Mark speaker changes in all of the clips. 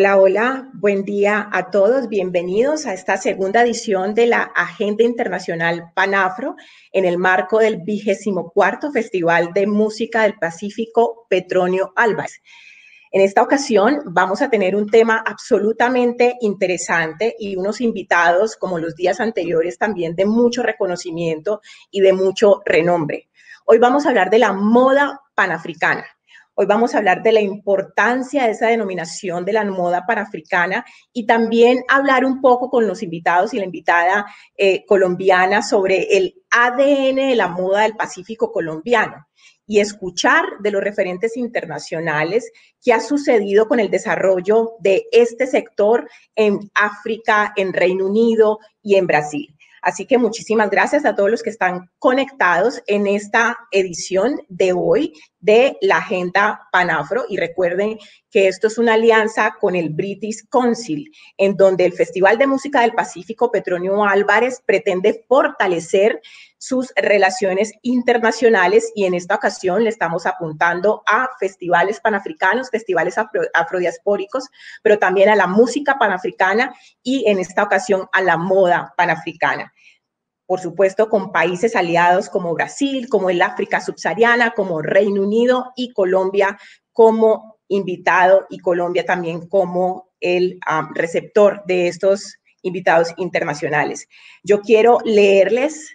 Speaker 1: Hola, hola, buen día a todos. Bienvenidos a esta segunda edición de la Agenda Internacional Panafro en el marco del vigésimo cuarto Festival de Música del Pacífico Petronio Álvarez. En esta ocasión vamos a tener un tema absolutamente interesante y unos invitados, como los días anteriores, también de mucho reconocimiento y de mucho renombre. Hoy vamos a hablar de la moda panafricana. Hoy vamos a hablar de la importancia de esa denominación de la moda panafricana y también hablar un poco con los invitados y la invitada eh, colombiana sobre el ADN de la moda del Pacífico colombiano y escuchar de los referentes internacionales qué ha sucedido con el desarrollo de este sector en África, en Reino Unido y en Brasil. Así que muchísimas gracias a todos los que están conectados en esta edición de hoy de la Agenda Panafro. Y recuerden que esto es una alianza con el British Council, en donde el Festival de Música del Pacífico Petronio Álvarez pretende fortalecer sus relaciones internacionales y en esta ocasión le estamos apuntando a festivales panafricanos, festivales afrodiaspóricos, pero también a la música panafricana y en esta ocasión a la moda panafricana. Por supuesto, con países aliados como Brasil, como el África subsahariana, como Reino Unido y Colombia como invitado y Colombia también como el ah, receptor de estos invitados internacionales. Yo quiero leerles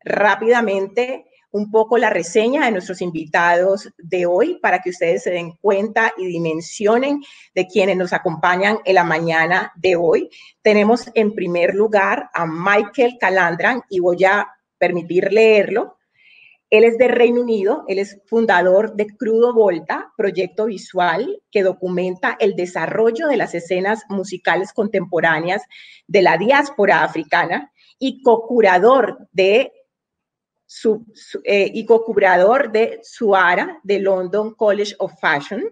Speaker 1: rápidamente un poco la reseña de nuestros invitados de hoy para que ustedes se den cuenta y dimensionen de quienes nos acompañan en la mañana de hoy. Tenemos en primer lugar a Michael Calandran y voy a permitir leerlo. Él es de Reino Unido, él es fundador de Crudo Volta, proyecto visual que documenta el desarrollo de las escenas musicales contemporáneas de la diáspora africana y co-curador de su, eh, y co-curador de Suara, de London College of Fashion.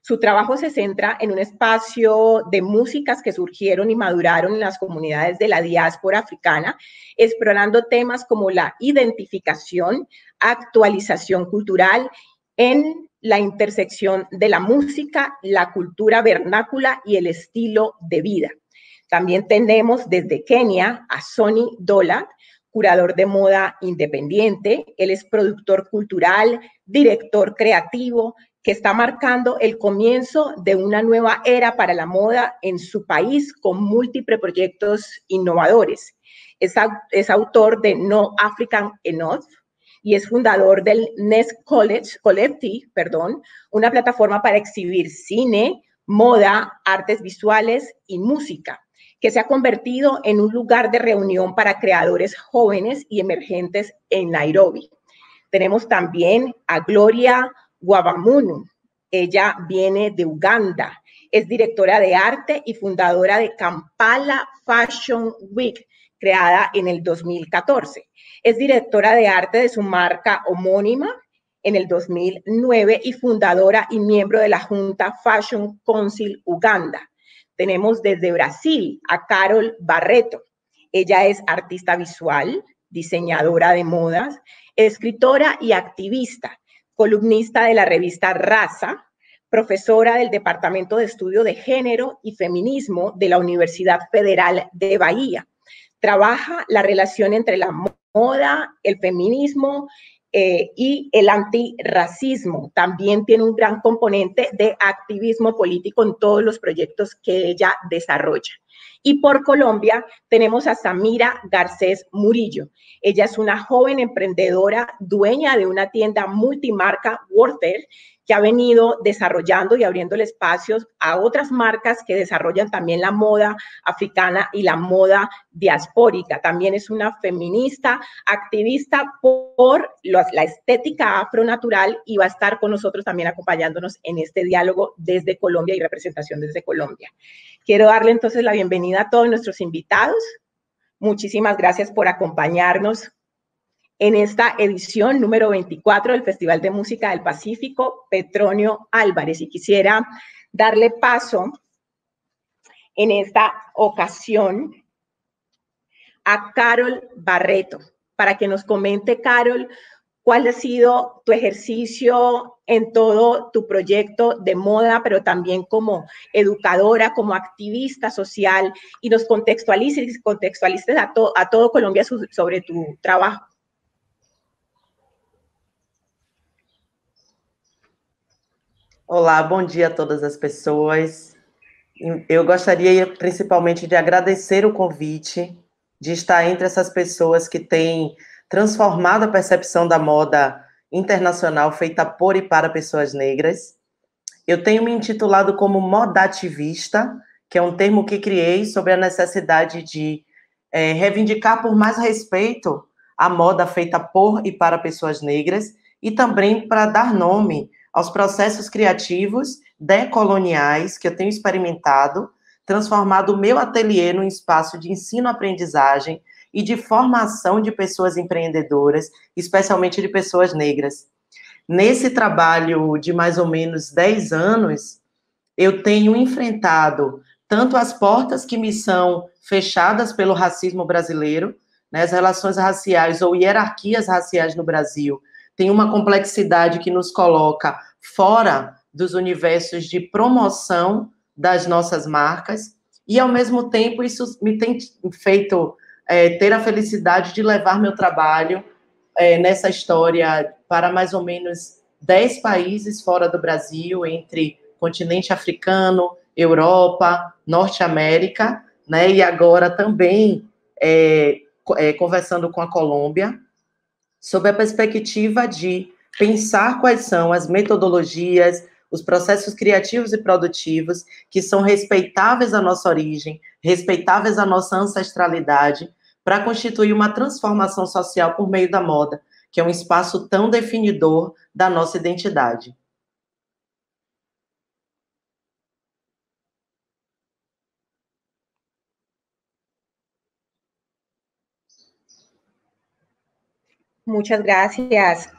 Speaker 1: Su trabajo se centra en un espacio de músicas que surgieron y maduraron en las comunidades de la diáspora africana, explorando temas como la identificación, actualización cultural en la intersección de la música, la cultura vernácula y el estilo de vida. También tenemos desde Kenia a Sonny Dola, curador de moda independiente, él es productor cultural, director creativo, que está marcando el comienzo de una nueva era para la moda en su país con múltiples proyectos innovadores. Es, autor de No African Enough y es fundador del Nest College Collective, perdón, una plataforma para exhibir cine, moda, artes visuales y música que se ha convertido en un lugar de reunión para creadores jóvenes y emergentes en Nairobi. Tenemos también a Gloria Wabamunu. Ella viene de Uganda. Es directora de arte y fundadora de Kampala Fashion Week, creada en el 2014. Es directora de arte de su marca homónima en el 2009 y fundadora y miembro de la Junta Fashion Council Uganda. Tenemos desde Brasil a Carol Barreto. Ella es artista visual, diseñadora de modas, escritora y activista, columnista de la revista Raza, profesora del Departamento de Estudio de Género y Feminismo de la Universidad Federal de Bahía. Trabaja la relación entre la moda, el feminismo eh, y el antirracismo. También tiene un gran componente de activismo político en todos los proyectos que ella desarrolla. Y por Colombia tenemos a Samira Garcés Murillo. Ella es una joven emprendedora, dueña de una tienda multimarca Warfare que ha venido desarrollando y abriéndole espacios a otras marcas que desarrollan también la moda africana y la moda diaspórica. También es una feminista, activista por la estética afronatural y va a estar con nosotros también acompañándonos en este diálogo desde Colombia y representación desde Colombia. Quiero darle entonces la bienvenida a todos nuestros invitados. Muchísimas gracias por acompañarnos en esta edición número 24 del Festival de Música del Pacífico, Petronio Álvarez. Y quisiera darle paso en esta ocasión a Carol Barreto, para que nos comente, Carol, cuál ha sido tu ejercicio en todo tu proyecto de moda, pero también como educadora, como activista social, y nos contextualices, contextualices a, a todo Colombia sobre tu trabajo.
Speaker 2: Olá, bom dia a todas as pessoas. Eu gostaria principalmente de agradecer o convite, de estar entre essas pessoas que têm transformado a percepção da moda internacional feita por e para pessoas negras. Eu tenho me intitulado como modativista, que é um termo que criei sobre a necessidade de é, reivindicar por mais respeito à moda feita por e para pessoas negras e também para dar nome aos processos criativos decoloniais que eu tenho experimentado, transformado o meu ateliê num espaço de ensino-aprendizagem e de formação de pessoas empreendedoras, especialmente de pessoas negras. Nesse trabalho de mais ou menos 10 anos, eu tenho enfrentado tanto as portas que me são fechadas pelo racismo brasileiro, né, as relações raciais ou hierarquias raciais no Brasil, tem uma complexidade que nos coloca fora dos universos de promoção das nossas marcas, e ao mesmo tempo isso me tem feito é, ter a felicidade de levar meu trabalho é, nessa história para mais ou menos 10 países fora do Brasil, entre continente africano, Europa, Norte América, né, e agora também é, é conversando com a Colômbia, sob a perspectiva de pensar quais são as metodologias, os processos criativos e produtivos que são respeitáveis à nossa origem, respeitáveis à nossa ancestralidade, para constituir uma transformação social por meio da moda, que é um espaço tão definidor da nossa identidade.
Speaker 1: Muchas gracias,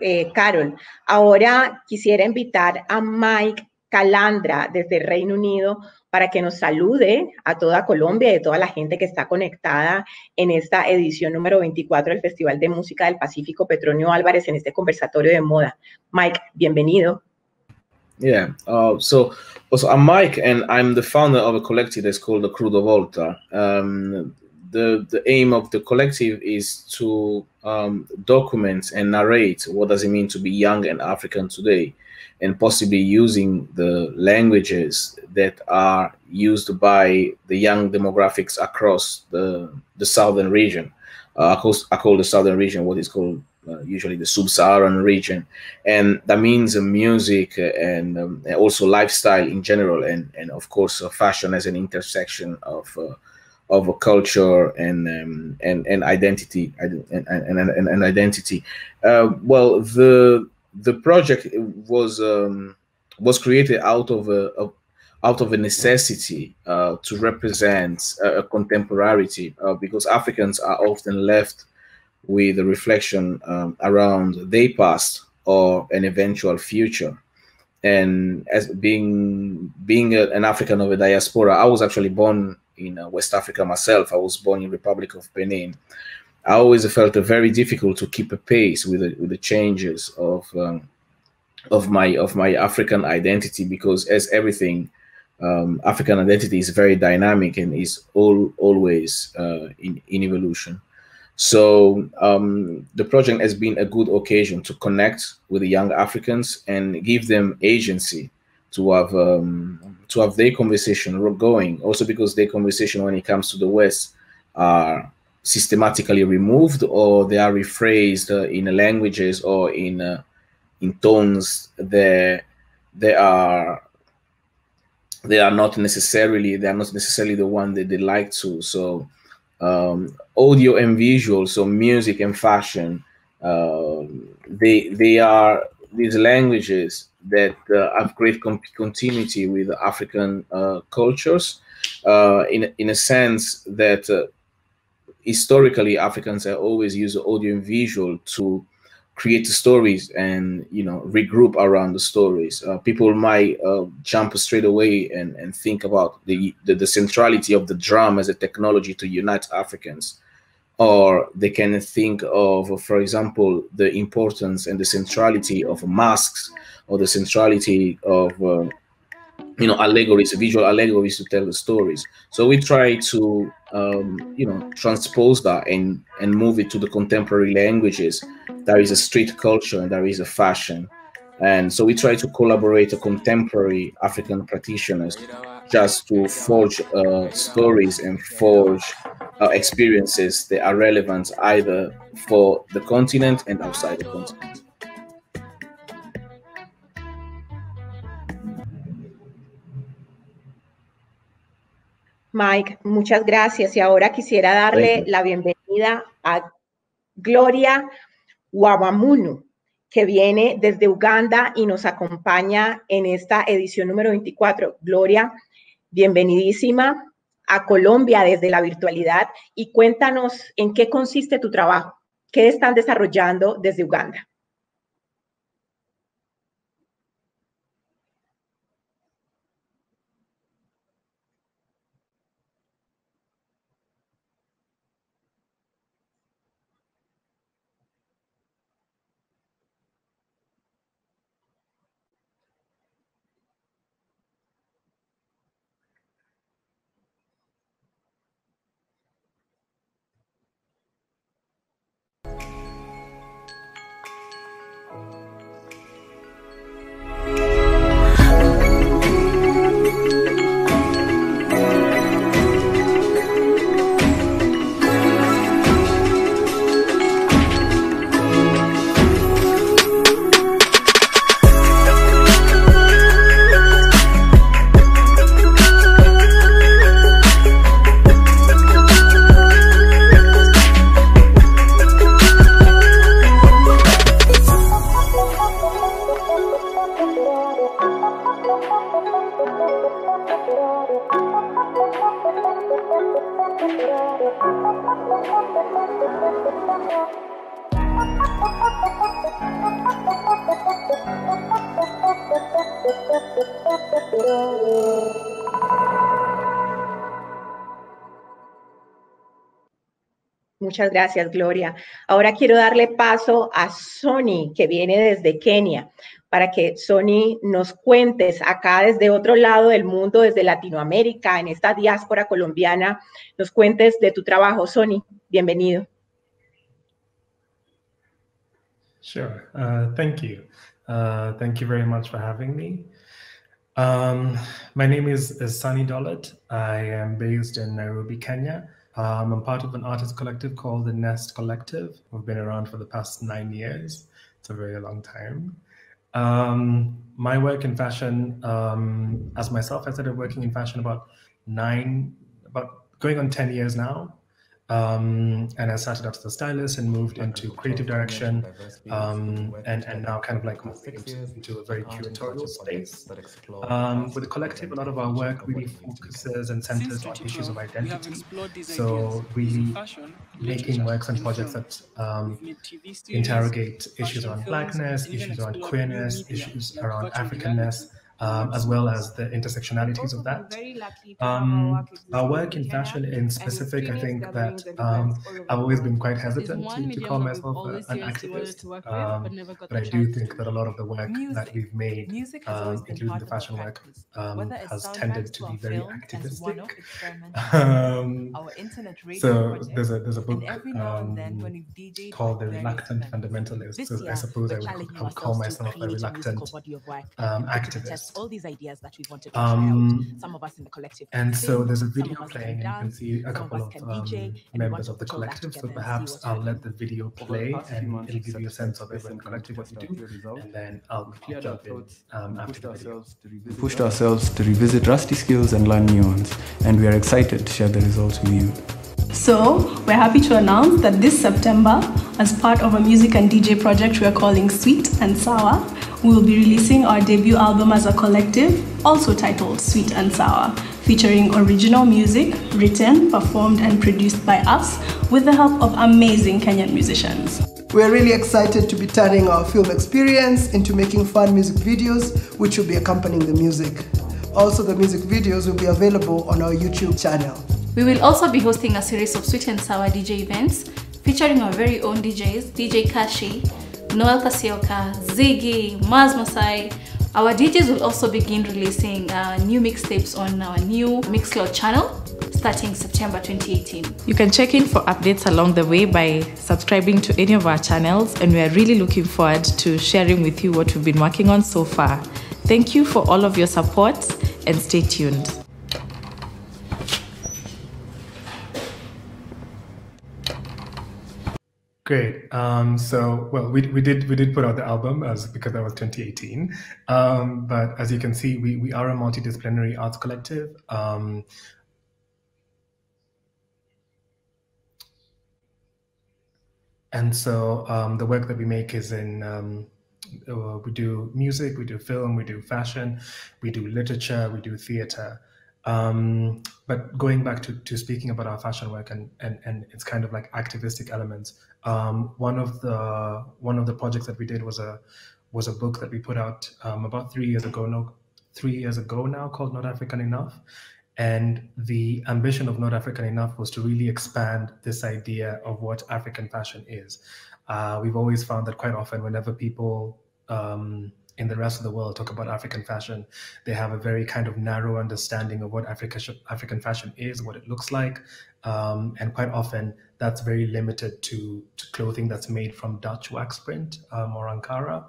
Speaker 1: eh, Carol. Ahora quisiera invitar a Mike Calandra desde Reino Unido para que nos salude a toda Colombia y a toda la gente que está conectada en esta edición número 24 del Festival de Música del Pacífico Petronio Álvarez en este conversatorio de moda. Mike, bienvenido.
Speaker 3: Yeah, uh, so, so I'm Mike and I'm the founder of a collective that's called the Crudo Volta. Um, the the aim of the collective is to um, document and narrate what does it mean to be young and African today, and possibly using the languages that are used by the young demographics across the the southern region. Uh, I, call, I call the southern region what is called uh, usually the sub-Saharan region, and that means music and, um, also lifestyle in general, and and of course uh, fashion as an intersection of uh, of a culture and um, and and identity and and, and, and identity. Uh, well, the the project was um, was created out of a, out of a necessity uh, to represent a, a contemporaryity, uh, because Africans are often left with a reflection um, around their past or an eventual future. And as being being a, an African of a diaspora, I was actually born in uh, West Africa myself. I was born in Republic of Benin. I always felt very difficult to keep a pace with the, with the changes of um, of my of my African identity because as everything um, African identity is very dynamic and is all always uh, in, in evolution. So um, the project has been a good occasion to connect with the young Africans and give them agency to have um, to have their conversation going. Also because their conversation when it comes to the West are systematically removed or they are rephrased uh, in languages or in uh, in tones that they are they are not necessarily they are not necessarily the one that they like to. So um, audio and visual so music and fashion uh, they they are these languages that uh, have great continuity with african uh, cultures uh, in in a sense that uh, historically africans have always used audio and visual to create stories and you know regroup around the stories. Uh, people might uh, jump straight away and, and think about the, the, the centrality of the drum as a technology to unite africans. Or they can think of for example the importance and the centrality of masks or the centrality of uh, you know allegories visual allegories to tell the stories. So we try to um, you know transpose that and and move it to the contemporary languages. There is a street culture and there is a fashion. And so we try to collaborate with contemporary african practitioners just to forge uh, stories and forge uh, experiences that are relevant either for the continent and outside the continent
Speaker 1: Mike, muchas gracias. Y ahora quisiera darle la bienvenida a Gloria Wabamunu, que viene desde Uganda y nos acompaña en esta edición número 24. Gloria, bienvenidísima a Colombia desde la virtualidad y cuéntanos en qué consiste tu trabajo, qué están desarrollando desde Uganda. Muchas gracias, Gloria. Ahora quiero darle paso a Sony, que viene desde Kenia, para que Sony nos cuentes acá desde otro lado del mundo, desde Latinoamérica, en esta diáspora colombiana, nos cuentes de tu trabajo. Sony, bienvenido.
Speaker 4: Sure. Uh, thank you. Uh, thank you very much for having me. Um, my name is, is Sunny. I am based in Nairobi, Kenya. Um, I'm part of an artist collective called the Nest Collective. We've been around for the past nine years. It's a very long time. Um, my work in fashion, um, as myself, I started working in fashion about nine, about going on 10 years now. Um, and I started out as a stylist and moved into creative direction, um, and and now kind of like moving into, into a very curatorial space. Um, with the collective, a lot of our work really focuses and centers on issues of identity. So really making works and projects that um, interrogate issues around blackness, issues around queerness, issues around Africanness um, as well as the intersectionalities of that. Um, our work in fashion in specific, I think that um, I've always been quite hesitant to, to call myself a, an activist, um, but I do think that a lot of the work that we've made, um, including the fashion work, um, has tended to be very activistic. so there's a there's a book called The Reluctant Fundamentalist. So I suppose I would, I would call myself a reluctant activist all these ideas that we wanted to um, share some of us in the collective. And so there's a video playing, and you can see a couple of um, members of the collective. So perhaps I'll let the video play, and it'll give you a sense of everyone collective what we do, and then I'll jump in um, after the video.
Speaker 5: We pushed ourselves to revisit rusty skills and learn new ones, and we are excited to share the results with you.
Speaker 6: So, we're happy to announce that this September, as part of a music and DJ project we are calling Sweet and Sour, we will be releasing our debut album as a collective, also titled Sweet and Sour, featuring original music written, performed, and produced by us with the help of amazing Kenyan musicians.
Speaker 7: We're really excited to be turning our film experience into making fun music videos, which will be accompanying the music. Also, the music videos will be available on our YouTube channel.
Speaker 8: We will also be hosting a series of Sweet and Sour DJ events featuring our very own DJs, DJ Kashi, Noel Kasioka, Ziggy, Maz Masai. Our DJs will also begin releasing uh, new mixtapes on our new Mixcloud channel starting September 2018.
Speaker 9: You can check in for updates along the way by subscribing to any of our channels and we are really looking forward to sharing with you what we've been working on so far. Thank you for all of your support and stay tuned.
Speaker 4: Great. Um, so, well, we, we did we did put out the album as because that was 2018. Um, but as you can see, we we are a multidisciplinary arts collective. Um, and so um, the work that we make is in um, uh, we do music, we do film, we do fashion, we do literature, we do theater. Um, but going back to, to speaking about our fashion work and, and, and it's kind of like activistic elements, um, one of the one of the projects that we did was a was a book that we put out um, about three years ago no three years ago now called Not African Enough. And the ambition of Not African Enough was to really expand this idea of what African fashion is. Uh, we've always found that quite often, whenever people um, in the rest of the world talk about African fashion, they have a very kind of narrow understanding of what Africa African fashion is, what it looks like, um, and quite often that's very limited to, to clothing that's made from Dutch wax print um, or Ankara.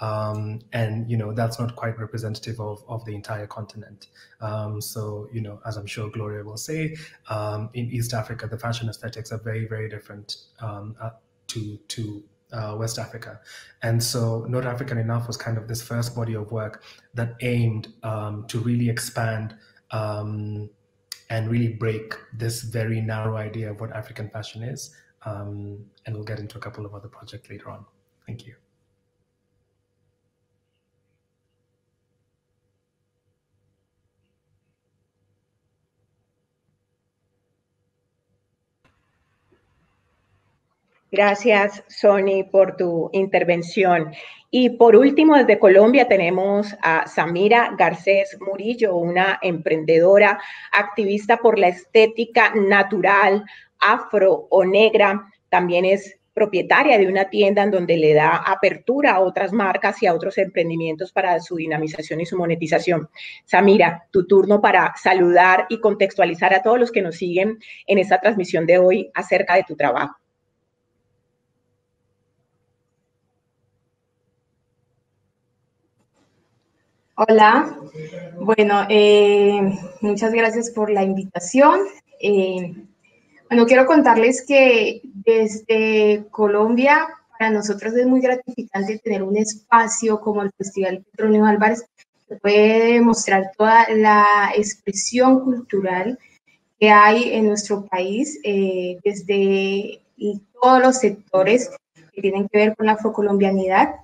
Speaker 4: Um, and you know that's not quite representative of, of the entire continent. Um, so you know, as I'm sure Gloria will say, um, in East Africa, the fashion aesthetics are very very different um, uh, to to uh, West Africa. And so Not African Enough was kind of this first body of work that aimed um, to really expand um, and really break this very narrow idea of what African fashion is. Um, and we'll get into a couple of other projects later on. Thank you.
Speaker 1: Gracias, Sony, por tu intervención. Y por último, desde Colombia tenemos a Samira Garcés Murillo, una emprendedora, activista por la estética natural, afro o negra. También es propietaria de una tienda en donde le da apertura a otras marcas y a otros emprendimientos para su dinamización y su monetización. Samira, tu turno para saludar y contextualizar a todos los que nos siguen en esta transmisión de hoy acerca de tu trabajo.
Speaker 10: Hola, bueno, eh, muchas gracias por la invitación. Eh, bueno, quiero contarles que desde Colombia para nosotros es muy gratificante tener un espacio como el Festival Petronio Álvarez que puede mostrar toda la expresión cultural que hay en nuestro país, eh, desde todos los sectores que tienen que ver con la afrocolombianidad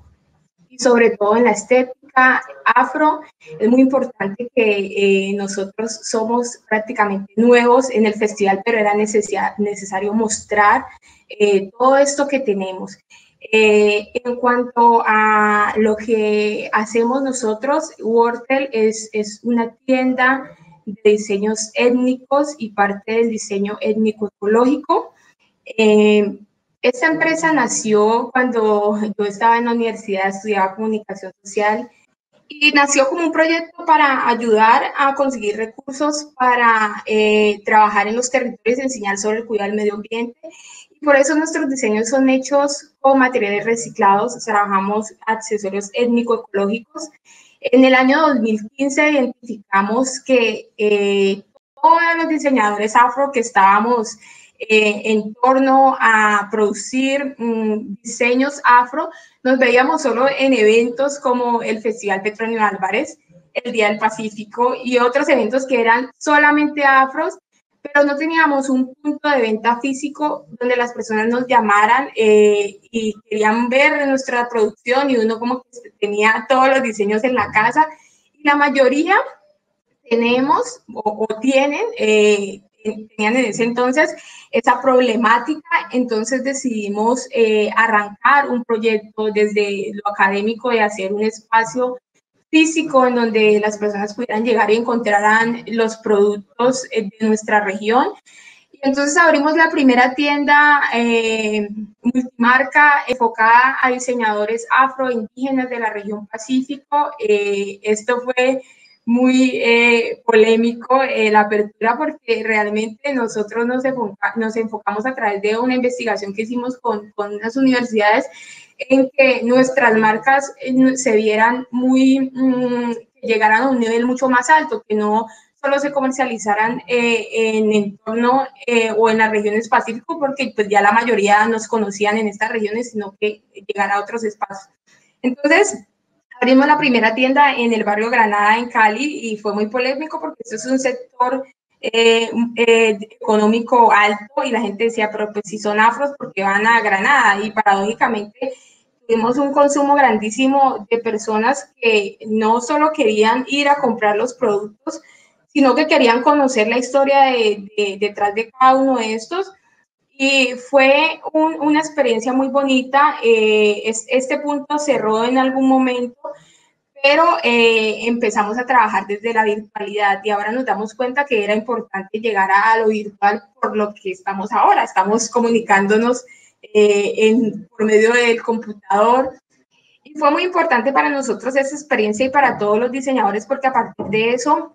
Speaker 10: sobre todo en la estética afro. Es muy importante que eh, nosotros somos prácticamente nuevos en el festival, pero era necesario mostrar eh, todo esto que tenemos. Eh, en cuanto a lo que hacemos nosotros, Wortel es, es una tienda de diseños étnicos y parte del diseño étnico ecológico. Eh, esta empresa nació cuando yo estaba en la universidad, estudiaba comunicación social y nació como un proyecto para ayudar a conseguir recursos para eh, trabajar en los territorios, enseñar sobre el cuidado del medio ambiente por eso nuestros diseños son hechos con materiales reciclados, trabajamos accesorios étnico-ecológicos. En el año 2015 identificamos que eh, todos los diseñadores afro que estábamos eh, en torno a producir mm, diseños afro, nos veíamos solo en eventos como el Festival Petronio Álvarez, el Día del Pacífico y otros eventos que eran solamente afros pero no teníamos un punto de venta físico donde las personas nos llamaran eh, y querían ver nuestra producción y uno como que tenía todos los diseños en la casa. Y la mayoría tenemos o, tienen, eh, tenían en ese entonces esa problemática, entonces decidimos eh, arrancar un proyecto desde lo académico de hacer un espacio físico en donde las personas pudieran llegar y encontraran los productos eh, de nuestra región. Y entonces abrimos la primera tienda eh, multimarca enfocada a diseñadores afroindígenas de la región Pacífico. Eh, esto fue muy polémico la apertura porque realmente nosotros nos, nos, enfocamos a través de una investigación que hicimos con, con unas universidades en que nuestras marcas eh, se vieran muy, mm, llegaran a un nivel mucho más alto, que no solo se comercializaran eh, en entorno eh, o en las regiones Pacífico, porque pues ya la mayoría nos conocían en estas regiones, sino que llegara a otros espacios. Entonces, abrimos la primera tienda en el barrio Granada, en Cali, y fue muy polémico porque eso es un sector eh, eh, económico alto y la gente decía, pero pues si son afros, porque van a Granada? Y paradójicamente tuvimos un consumo grandísimo de personas que no solo querían ir a comprar los productos, sino que querían conocer la historia de, detrás de cada uno de estos. Y fue una experiencia muy bonita. Eh, este punto cerró en algún momento pero eh, empezamos a trabajar desde la virtualidad y ahora nos damos cuenta que era importante llegar a lo virtual por lo que estamos ahora. Estamos comunicándonos eh, en, por medio del computador. Y fue muy importante para nosotros esa experiencia y para todos los diseñadores porque a partir de eso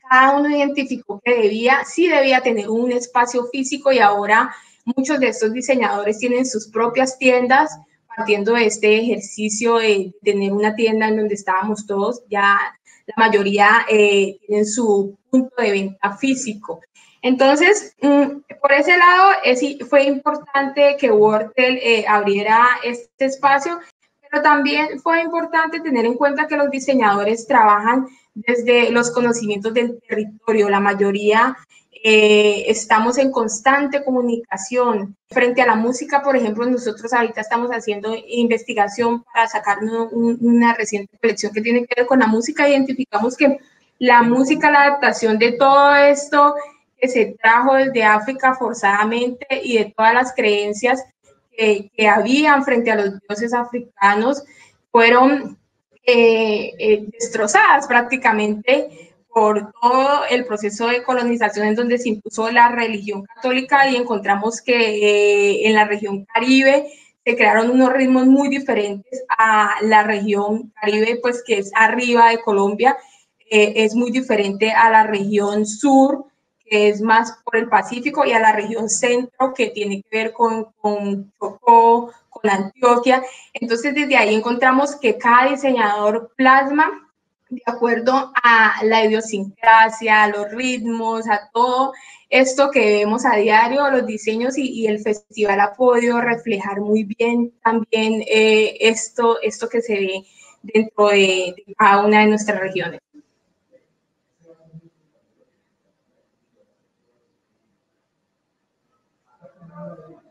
Speaker 10: cada uno identificó que debía, sí debía tener un espacio físico y ahora muchos de estos diseñadores tienen sus propias tiendas partiendo de este ejercicio de tener una tienda en donde estábamos todos, ya la mayoría eh, tienen su punto de venta físico. Entonces, mm, por ese lado, es, fue importante que Wortel eh, abriera este espacio, pero también fue importante tener en cuenta que los diseñadores trabajan desde los conocimientos del territorio. La mayoría eh, estamos en constante comunicación. Frente a la música, por ejemplo, nosotros ahorita estamos haciendo investigación para sacar una reciente colección que tiene que ver con la música. Identificamos que la música, la adaptación de todo esto que se trajo desde África forzadamente y de todas las creencias que, que habían frente a los dioses africanos, fueron eh, eh, destrozadas prácticamente por todo el proceso de colonización en donde se impuso la religión católica y encontramos que eh, en la región caribe se crearon unos ritmos muy diferentes a la región caribe, pues que es arriba de Colombia, eh, es muy diferente a la región sur, que es más por el Pacífico, y a la región centro, que tiene que ver con, con Chocó, con Antioquia. Entonces, desde ahí encontramos que cada diseñador plasma de acuerdo a la idiosincrasia, a los ritmos, a todo esto que vemos a diario, los diseños y, el festival ha podido reflejar muy bien también eh, esto, esto que se ve dentro de, cada una de nuestras regiones.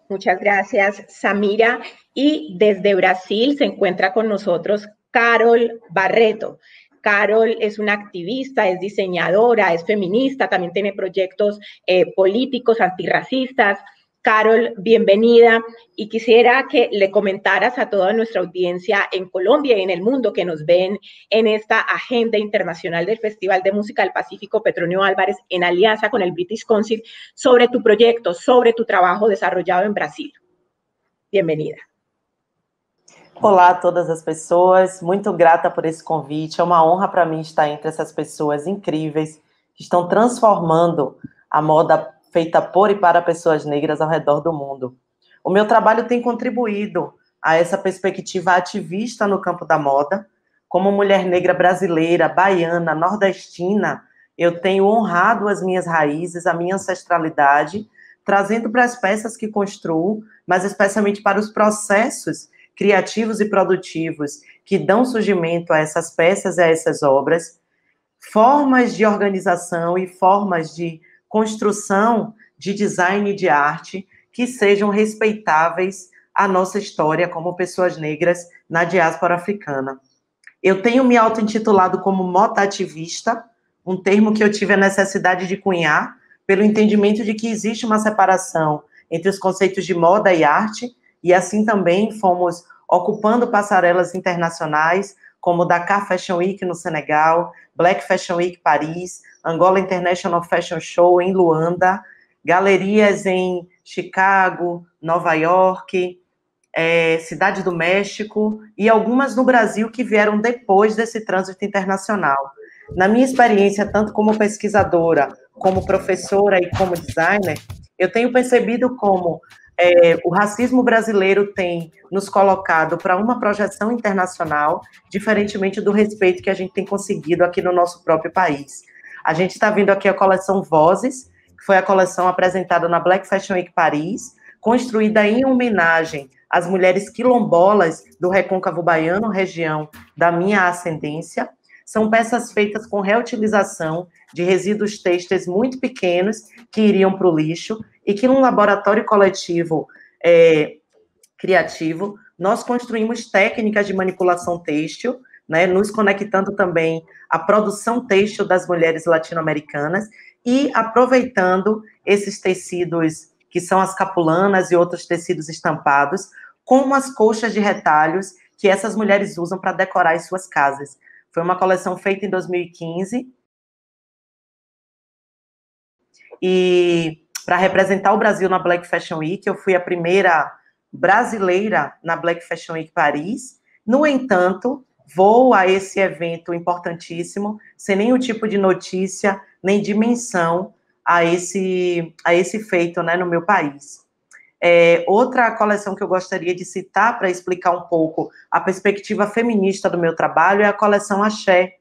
Speaker 1: Muchas gracias, Samira. Y desde Brasil se encuentra con nosotros Carol Barreto. Carol es una activista, es diseñadora, es feminista, también tiene proyectos eh, políticos antirracistas. Carol, bienvenida y quisiera que le comentaras a toda nuestra audiencia en Colombia y en el mundo que nos ven en esta agenda internacional del Festival de Música del Pacífico Petronio Álvarez en alianza con el British Council sobre tu proyecto, sobre tu trabajo desarrollado en Brasil. Bienvenida.
Speaker 2: Olá a todas as pessoas, muito grata por esse convite. É uma honra para mim estar entre essas pessoas incríveis que estão transformando a moda feita por e para pessoas negras ao redor do mundo. O meu trabalho tem contribuído a essa perspectiva ativista no campo da moda. Como mulher negra brasileira, baiana, nordestina, eu tenho honrado as minhas raízes, a minha ancestralidade, trazendo para as peças que construo, mas especialmente para os processos criativos e produtivos que dão surgimento a essas peças e a essas obras, formas de organização e formas de construção de design de arte que sejam respeitáveis à nossa história como pessoas negras na diáspora africana. Eu tenho me auto-intitulado como mota ativista, um termo que eu tive a necessidade de cunhar pelo entendimento de que existe uma separação entre os conceitos de moda e arte, e assim também fomos ocupando passarelas internacionais, como Dakar Fashion Week no Senegal, Black Fashion Week Paris, Angola International Fashion Show em Luanda, galerias em Chicago, Nova York, é, Cidade do México e algumas no Brasil que vieram depois desse trânsito internacional. Na minha experiência, tanto como pesquisadora, como professora e como designer, eu tenho percebido como é, o racismo brasileiro tem nos colocado para uma projeção internacional, diferentemente do respeito que a gente tem conseguido aqui no nosso próprio país. A gente está vendo aqui a coleção Vozes, que foi a coleção apresentada na Black Fashion Week Paris, construída em homenagem às mulheres quilombolas do Recôncavo Baiano, região da minha ascendência. São peças feitas com reutilização de resíduos têxteis muito pequenos que iriam para o lixo e que num laboratório coletivo é, criativo, nós construímos técnicas de manipulação têxtil, né, nos conectando também à produção têxtil das mulheres latino-americanas e aproveitando esses tecidos que são as capulanas e outros tecidos estampados, como as colchas de retalhos que essas mulheres usam para decorar as suas casas. Foi uma coleção feita em 2015 e para representar o Brasil na Black Fashion Week. Eu fui a primeira brasileira na Black Fashion Week Paris. No entanto, vou a esse evento importantíssimo sem nenhum tipo de notícia nem dimensão a esse, a esse feito né, no meu país. É, outra coleção que eu gostaria de citar para explicar um pouco a perspectiva feminista do meu trabalho é a coleção Axé.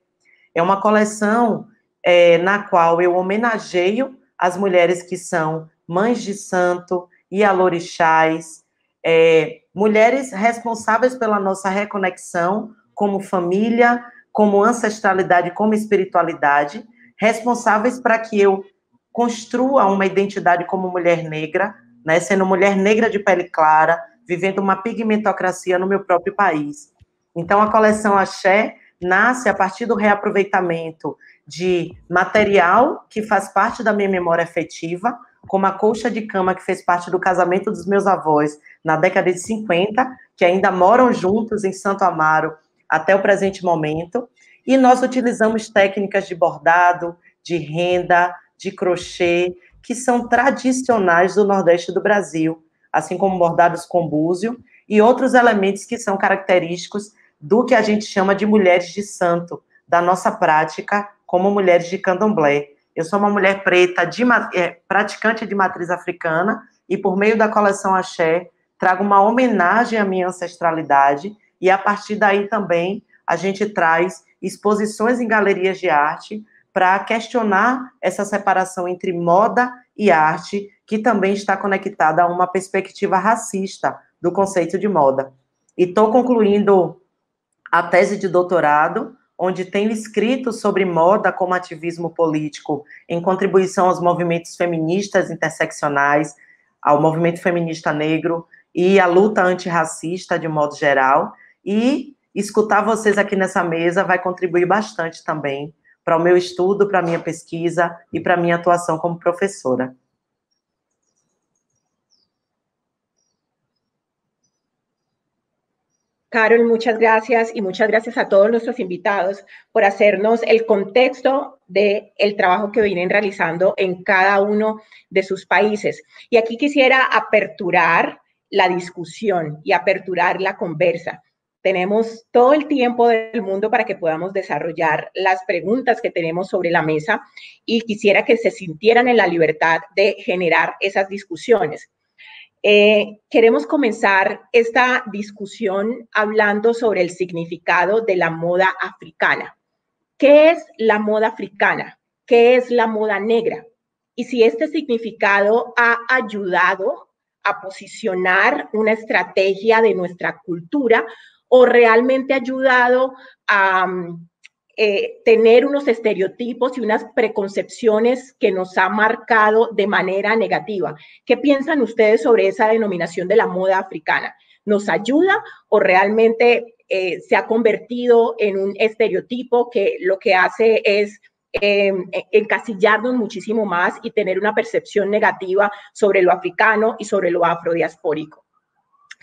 Speaker 2: É uma coleção é, na qual eu homenageio as mulheres que são mães de santo e alorixás, é, mulheres responsáveis pela nossa reconexão como família, como ancestralidade, como espiritualidade, responsáveis para que eu construa uma identidade como mulher negra, né, sendo mulher negra de pele clara, vivendo uma pigmentocracia no meu próprio país. Então, a coleção Axé nasce a partir do reaproveitamento de material que faz parte da minha memória afetiva, como a colcha de cama que fez parte do casamento dos meus avós na década de 50, que ainda moram juntos em Santo Amaro até o presente momento. E nós utilizamos técnicas de bordado, de renda, de crochê, que são tradicionais do Nordeste do Brasil, assim como bordados com búzio e outros elementos que são característicos do que a gente chama de mulheres de santo, da nossa prática como mulheres de candomblé. Eu sou uma mulher preta, de, é, praticante de matriz africana, e por meio da coleção Axé, trago uma homenagem à minha ancestralidade, e a partir daí também a gente traz exposições em galerias de arte para questionar essa separação entre moda e arte, que também está conectada a uma perspectiva racista do conceito de moda. E estou concluindo a tese de doutorado onde tenho escrito sobre moda como ativismo político em contribuição aos movimentos feministas interseccionais, ao movimento feminista negro e à luta antirracista de modo geral. E escutar vocês aqui nessa mesa vai contribuir bastante também para o meu estudo, para a minha pesquisa e para a minha atuação como professora.
Speaker 1: Carol, muchas gracias y muchas gracias a todos nuestros invitados por hacernos el contexto del el trabajo que vienen realizando en cada uno de sus países. Y aquí quisiera aperturar la discusión y aperturar la conversa. Tenemos todo el tiempo del mundo para que podamos desarrollar las preguntas que tenemos sobre la mesa y quisiera que se sintieran en la libertad de generar esas discusiones. Eh, queremos comenzar esta discusión hablando sobre el significado de la moda africana. ¿Qué es la moda africana? ¿Qué es la moda negra? Y si este significado ha ayudado a posicionar una estrategia de nuestra cultura o realmente ha ayudado a eh, tener unos estereotipos y unas preconcepciones que nos ha marcado de manera negativa. ¿Qué piensan ustedes sobre esa denominación de la moda africana? ¿Nos ayuda o realmente eh, se ha convertido en un estereotipo que lo que hace es eh, encasillarnos muchísimo más y tener una percepción negativa sobre lo africano y sobre lo afrodiaspórico?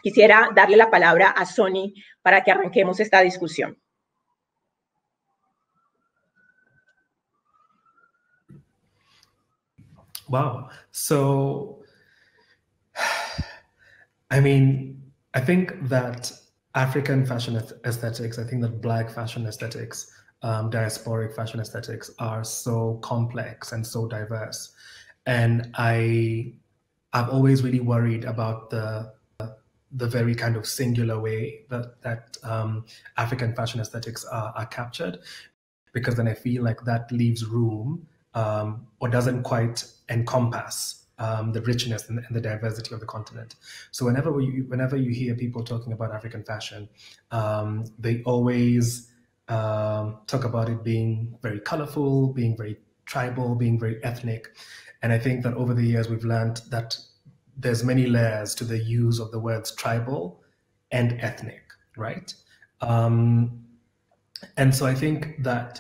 Speaker 1: Quisiera darle la palabra a Sony para que arranquemos esta discusión.
Speaker 4: Wow. So, I mean, I think that African fashion aesthetics, I think that Black fashion aesthetics, um, diasporic fashion aesthetics are so complex and so diverse. And I, I've always really worried about the the very kind of singular way that that um, African fashion aesthetics are, are captured, because then I feel like that leaves room um, or doesn't quite encompass um, the richness and, and, the diversity of the continent. So whenever we, whenever you hear people talking about African fashion, um, they always um, talk about it being very colorful, being very tribal, being very ethnic. And I think that over the years we've learned that there's many layers to the use of the words tribal and ethnic, right? Um, and so I think that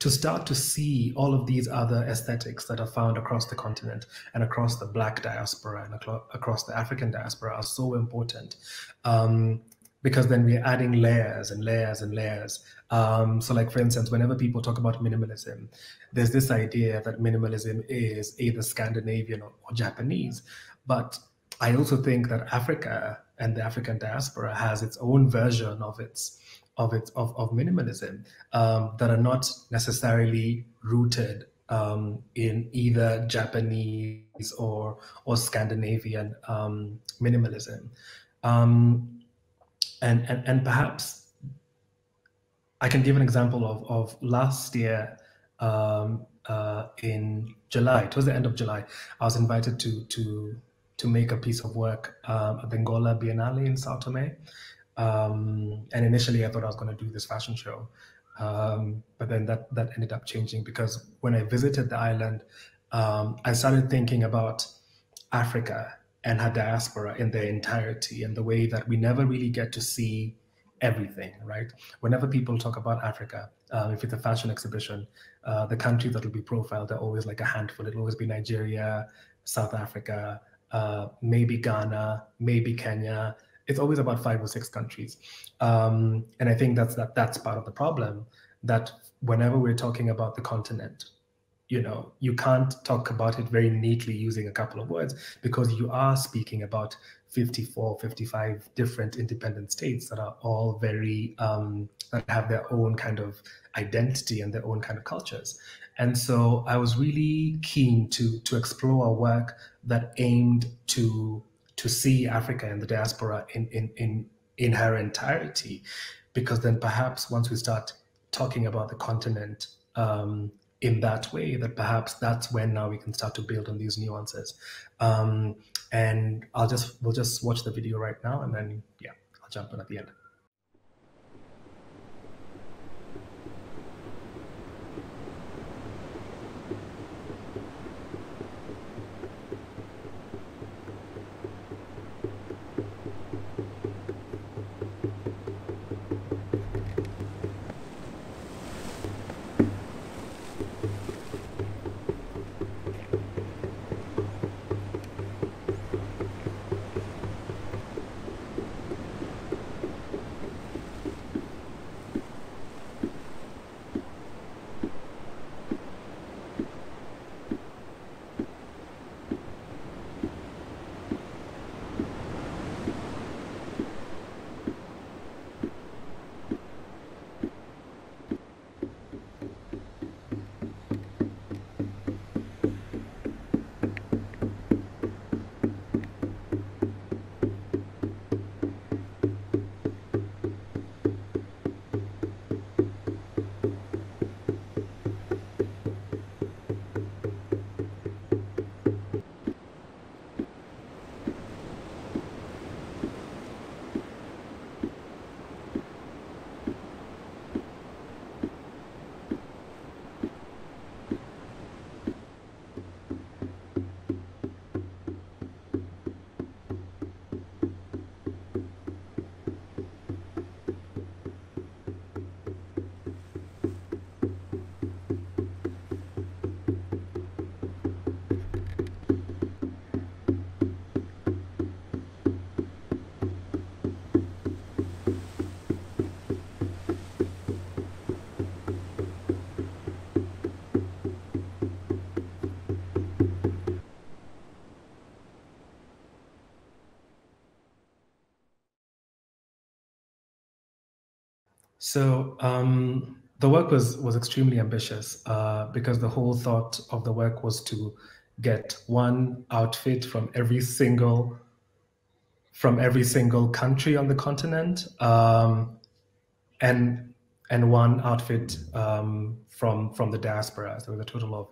Speaker 4: to start to see all of these other aesthetics that are found across the continent and across the Black diaspora and across the African diaspora are so important. Um, because then we're adding layers and layers and layers. Um, so, like for instance, whenever people talk about minimalism, there's this idea that minimalism is either Scandinavian or, or Japanese. But I also think that Africa and the African diaspora has its own version of its of it of, of minimalism um, that are not necessarily rooted um, in either Japanese or or Scandinavian um, minimalism, um, and, and and perhaps I can give an example of of last year um, uh, in July. It was the end of July. I was invited to to to make a piece of work um, at Angola Biennale in Sao Tome. Um, and initially, I thought I was going to do this fashion show, um, but then that that ended up changing because when I visited the island, um, I started thinking about Africa and her diaspora in their entirety and the way that we never really get to see everything, right? Whenever people talk about Africa, uh, if it's a fashion exhibition, uh, the countries that will be profiled are always like a handful. It'll always be Nigeria, South Africa, uh, maybe Ghana, maybe Kenya, it's always about five or six countries. Um, and I think that's that that's part of the problem that whenever we're talking about the continent, you know, you can't talk about it very neatly using a couple of words because you are speaking about 54, 55 different independent states that are all very, um, that have their own kind of identity and their own kind of cultures. And so I was really keen to, to explore a work that aimed to to see Africa and the diaspora in, in, in, in her entirety, because then perhaps once we start talking about the continent um, in that way, that perhaps that's when now we can start to build on these nuances. Um, and I'll just we'll just watch the video right now, and then yeah, I'll jump in at the end. So um, the work was was extremely ambitious uh, because the whole thought of the work was to get one outfit from every single from every single country on the continent um, and and one outfit um, from from the diaspora. So there was a total of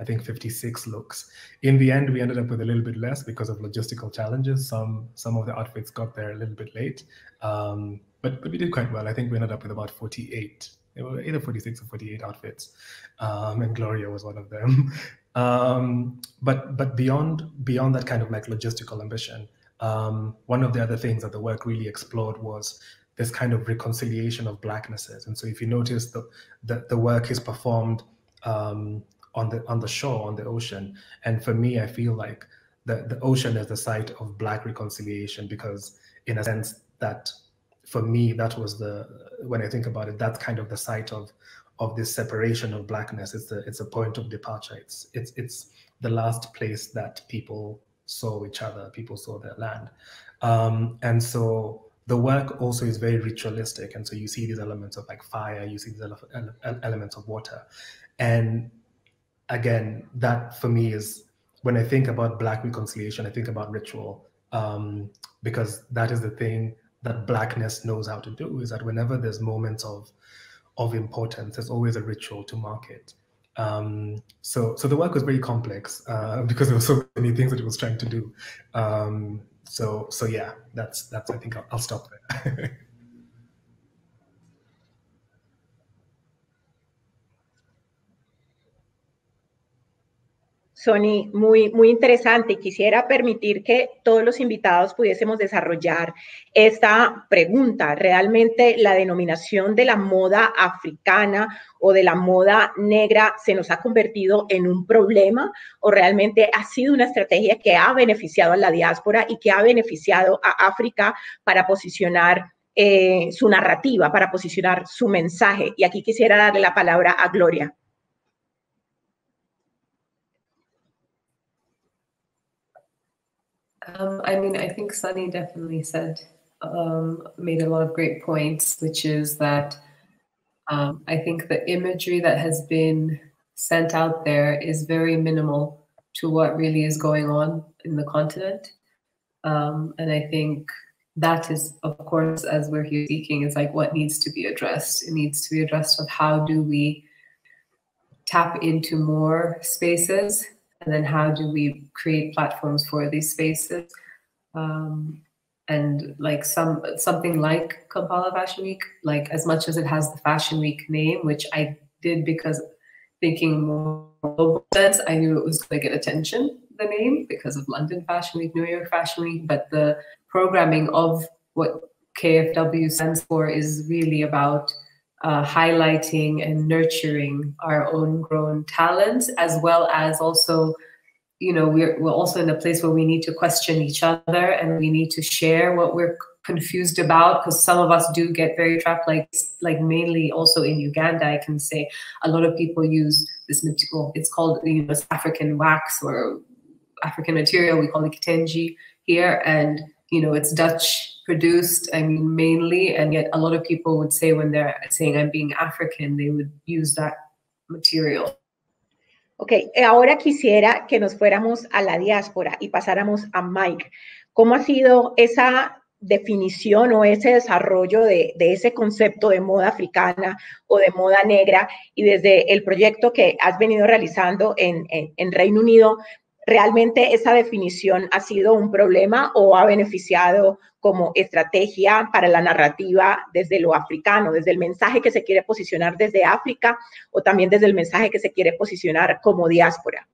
Speaker 4: I think 56 looks. In the end, we ended up with a little bit less because of logistical challenges. Some some of the outfits got there a little bit late, um, but but we did quite well. I think we ended up with about 48 it either 46 or 48 outfits, um, and Gloria was one of them. um, but but beyond beyond that kind of like logistical ambition, um, one of the other things that the work really explored was this kind of reconciliation of blacknesses. And so if you notice, the the, the work is performed um, on the on the shore, on the ocean. And for me, I feel like the, the ocean is the site of black reconciliation because in a sense that for me, that was the when I think about it, that's kind of the site of of this separation of blackness. It's a it's a point of departure. It's it's it's the last place that people saw each other, people saw their land, um, and so the work also is very ritualistic, and so you see these elements of like fire, you see these ele elements of water, and again, that for me is when I think about Black reconciliation, I think about ritual um, because that is the thing that blackness knows how to do is that whenever there's moments of of importance, there's always a ritual to mark it. Um, so so the work was very complex uh, because there were so many things that it was trying to do. Um, so so yeah, that's that's I think I'll, I'll stop there.
Speaker 1: Sony, muy, muy interesante y quisiera permitir que todos los invitados pudiésemos desarrollar esta pregunta. ¿Realmente la denominación de la moda africana o de la moda negra se nos ha convertido en un problema o realmente ha sido una estrategia que ha beneficiado a la diáspora y que ha beneficiado a África para posicionar eh, su narrativa, para posicionar su mensaje? Y aquí quisiera darle la palabra a Gloria.
Speaker 11: Um, I mean, I think Sunny definitely said, um, made a lot of great points, which is that um, I think the imagery that has been sent out there is very minimal to what really is going on in the continent. Um, and I think that is, of course, as we're here speaking, is like what needs to be addressed. It needs to be addressed of how do we tap into more spaces and then how do we create platforms for these spaces? Um, and like some something like kampala fashion week like as much as it has the fashion week name which i did because thinking more global sense i knew it was going to get attention the name because of london fashion week new york fashion week. But the programming of what kfw stands for is really about uh, highlighting and nurturing our own grown talents, as well as also, you know, we're, we're also in a place where we need to question each other and we need to share what we're confused about because some of us do get very trapped like like mainly also in uganda i can say a lot of people use this material it's called you know african wax or african material we call it kitenge here and you know it's dutch produced, I mean, mainly, and yet a lot of people would say when they're saying I'm being African, they would use that material.
Speaker 1: Ok, ahora quisiera que nos fuéramos a la diáspora y pasáramos a Mike. ¿Cómo ha sido esa definición o ese desarrollo de, ese concepto de moda africana o de moda negra y desde el proyecto que has venido realizando en, en Reino Unido, ¿realmente esa definición ha sido un problema o ha beneficiado como estrategia para la narrativa desde lo africano, desde el mensaje que se quiere posicionar desde África o también desde el mensaje que se quiere posicionar como diáspora?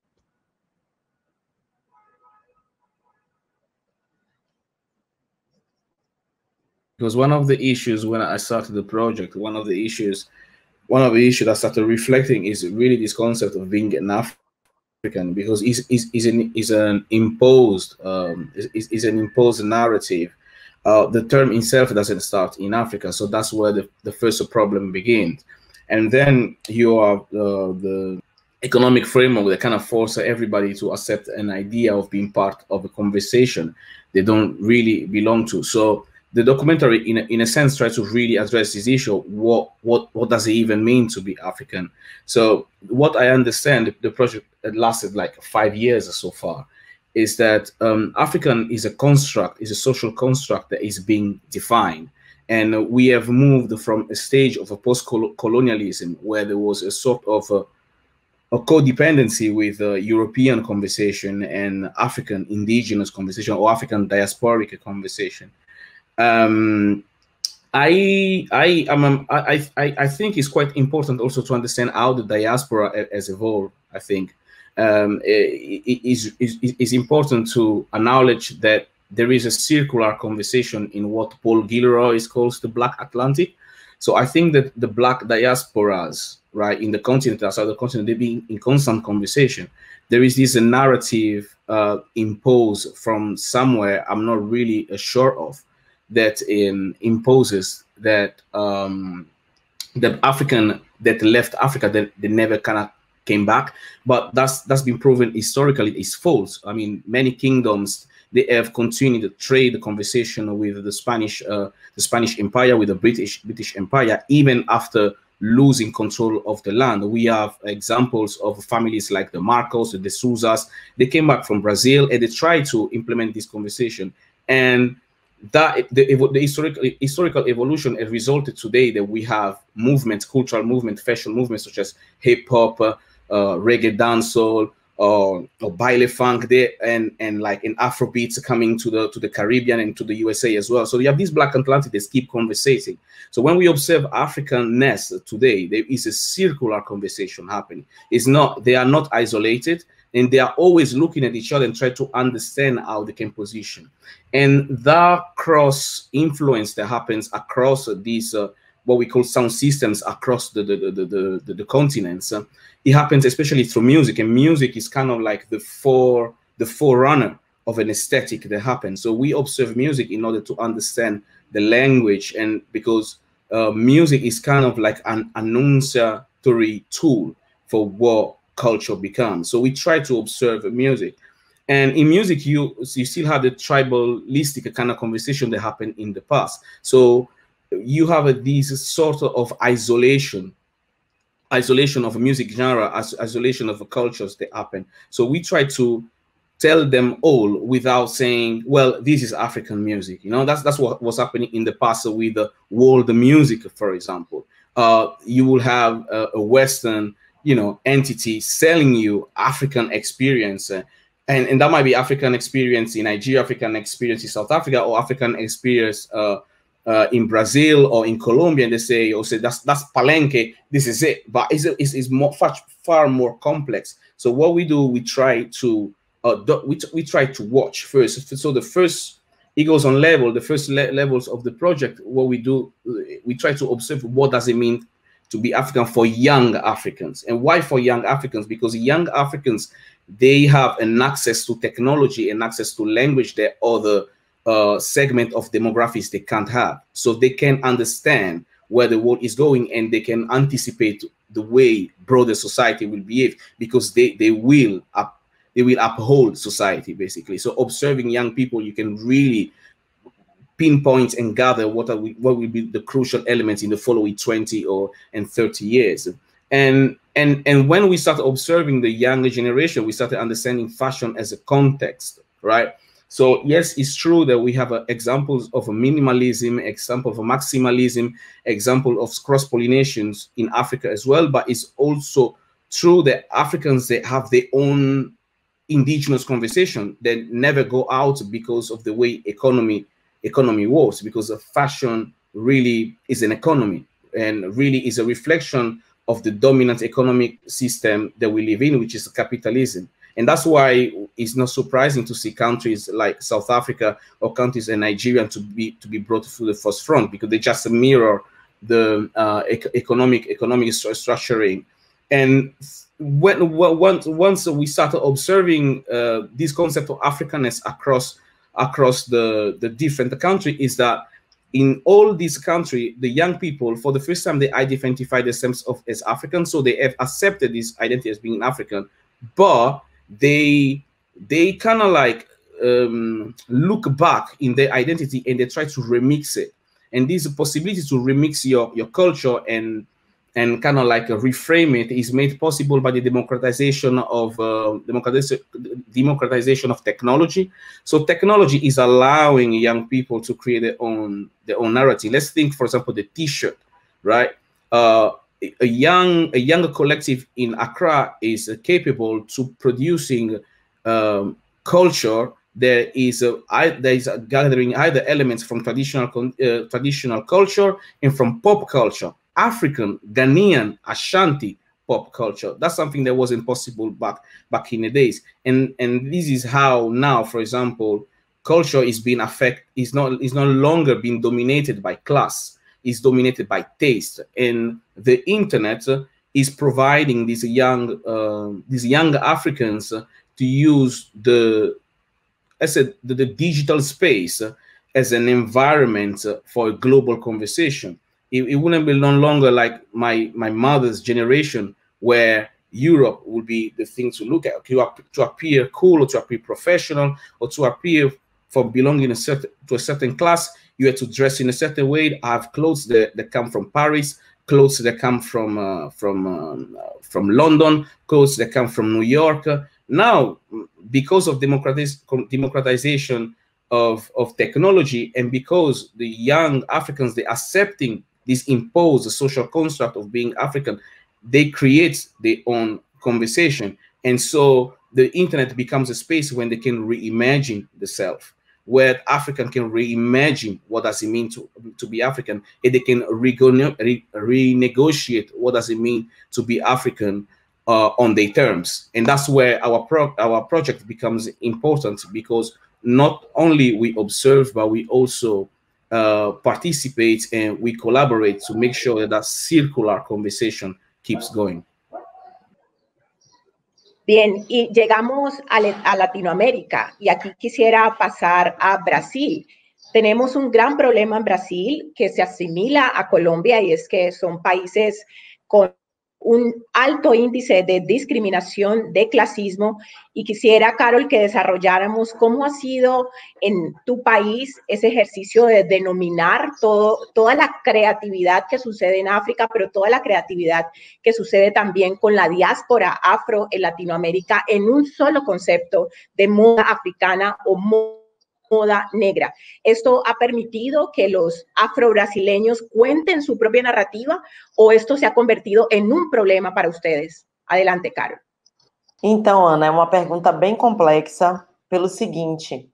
Speaker 3: Because one of the issues when I started the project, one of the issues, one of the issues I started reflecting is really this concept of being an African because it's, an, an imposed um, it's, an imposed narrative uh, the term itself doesn't start in Africa. So that's where the, the first problem begins. And then you have uh, the economic framework that kind of forces everybody to accept an idea of being part of a conversation they don't really belong to. So the documentary, in a, in a sense, tries to really address this issue. What what what does it even mean to be African? So what I understand, the project lasted like five years or so far, is that um, African is a construct, is a social construct that is being defined. And we have moved from a stage of a post-colonialism where there was a sort of a, a codependency with uh, European conversation and African indigenous conversation or African diasporic conversation. Um, I I am I, I I think it's quite important also to understand how the diaspora has evolved. I think um, it is is important to acknowledge that there is a circular conversation in what Paul Gilroy is calls the Black Atlantic. So I think that the Black diasporas, right, in the continent, outside the continent, they've been in constant conversation. There is this narrative uh, imposed from somewhere I'm not really sure of that um, imposes that um, the African that left Africa that they never kind of came back, but that's that's been proven historically is false. I mean, many kingdoms they have continued to trade the conversation with the Spanish uh, the Spanish Empire with the British British Empire even after losing control of the land. We have examples of families like the Marcos, the Souzas. They came back from Brazil and they tried to implement this conversation and that the, the historical historical evolution has resulted today that we have movements, cultural movement, fashion movements such as hip hop, uh, uh, reggae dancehall, or, or baile funk there, and and like in Afrobeats coming to the to the Caribbean and to the USA as well. So you have these Black Atlantic keep conversating. So when we observe Africanness today, there is a circular conversation happening. It's not they are not isolated and they are always looking at each other and try to understand how they can position and that cross influence that happens across these uh, what we call sound systems across the the the the, the, the continents uh, it happens especially through music and music is kind of like the for the forerunner of an aesthetic that happens so we observe music in order to understand the language and because uh, music is kind of like an annunciatory tool for what culture becomes. So we try to observe music. And in music, you you still have the tribalistic kind of conversation that happened in the past. So you have this sort of isolation, isolation of a music genre, as isolation of cultures that happen. So we try to tell them all without saying, well, this is African music. You know, that's that's what was happening in the past with the world music, for example. Uh, you will have a, a Western you know entity selling you African experience. Uh, and, and that might be African experience in Nigeria, African experience in South Africa, or African experience uh, uh, in Brazil or in Colombia, and they say, "Oh, say that's that's Palenque. This is it." But it's it's, it's more far far more complex. So what we do, we try to uh, we we try to watch first. So the first it goes on level, the first le levels of the project. What we do, we try to observe what does it mean to be African for young Africans. And why for young Africans? Because young Africans, they have an access to technology and access to language that other uh, segment of demographics they can't have. So they can understand where the world is going and they can anticipate the way broader society will behave because they, they will up, they will uphold society basically. So observing young people, you can really pinpoint and gather what are we, what will be the crucial elements in the following 20 or and 30 years and and and when we started observing the younger generation we started understanding fashion as a context right so yes it's true that we have uh, examples of a minimalism example of a maximalism example of cross pollinations in africa as well but it's also true that africans they have their own indigenous conversation that never go out because of the way economy economy works because fashion really is an economy and really is a reflection of the dominant economic system that we live in, which is capitalism. And that's why it's not surprising to see countries like South Africa or countries in Nigeria to be to be brought to the first front because they just mirror the uh, economic economic structuring. And when once once we started observing uh, this concept of Africanness across across the, the different country is that in all these country, the young people, for the first time, they identify themselves as African, so they have accepted this identity as being African, but they they kind of like um, look back in their identity and they try to remix it. And this possibility to remix your, your culture and and kind of like reframe it is made possible by the democratization of uh, democratization, democratization of technology. So technology is allowing young people to create their own their own narrative. Let's think, for example, the T-shirt, right? Uh, a young a younger collective in Accra is capable to producing um, culture. There is a there is gathering either elements from traditional uh, traditional culture and from pop culture, African, Ghanaian, Ashanti pop culture. That's something that wasn't possible back back in the days. And and this is how now, for example, culture is being affect is not is no longer being dominated by class is dominated by taste, and the internet is providing these young uh, these young Africans to use the I said the, the digital space as an environment for a global conversation. It, it wouldn't be no longer like my my mother's generation where Europe would be the thing to look at to, to appear cool or to appear professional or to appear for belonging a certain, to a certain class you had to dress in a certain way. I have clothes that, that come from Paris, clothes that come from uh, from um, from London, clothes that come from New York. Now, because of democratiz democratization of, of technology and because the young Africans they're accepting this imposed social construct of being African, they create their own conversation. And so the internet becomes a space when they can reimagine the self where African can reimagine what does it mean to, to be African, and they can re re renegotiate what does it mean to be African uh, on their terms. And that's where our pro our project becomes important because not only we observe, but we also uh, participate and we collaborate to make sure that that circular conversation keeps going.
Speaker 1: Bien, y llegamos a, a, Latinoamérica y aquí quisiera pasar a Brasil. Tenemos un gran problema en Brasil que se asimila a Colombia y es que son países con un alto índice de discriminación, de clasismo, y quisiera, Carol, que desarrolláramos cómo ha sido en tu país ese ejercicio de denominar todo, toda la creatividad que sucede en África, pero toda la creatividad que sucede también con la diáspora afro en Latinoamérica en un solo concepto de moda africana o moda moda negra. ¿Esto ha permitido que los afro-brasileños cuenten su propia narrativa o esto se ha convertido en um problema para ustedes? Adelante, Carol.
Speaker 2: Então, Ana, é uma pergunta bem complexa pelo seguinte: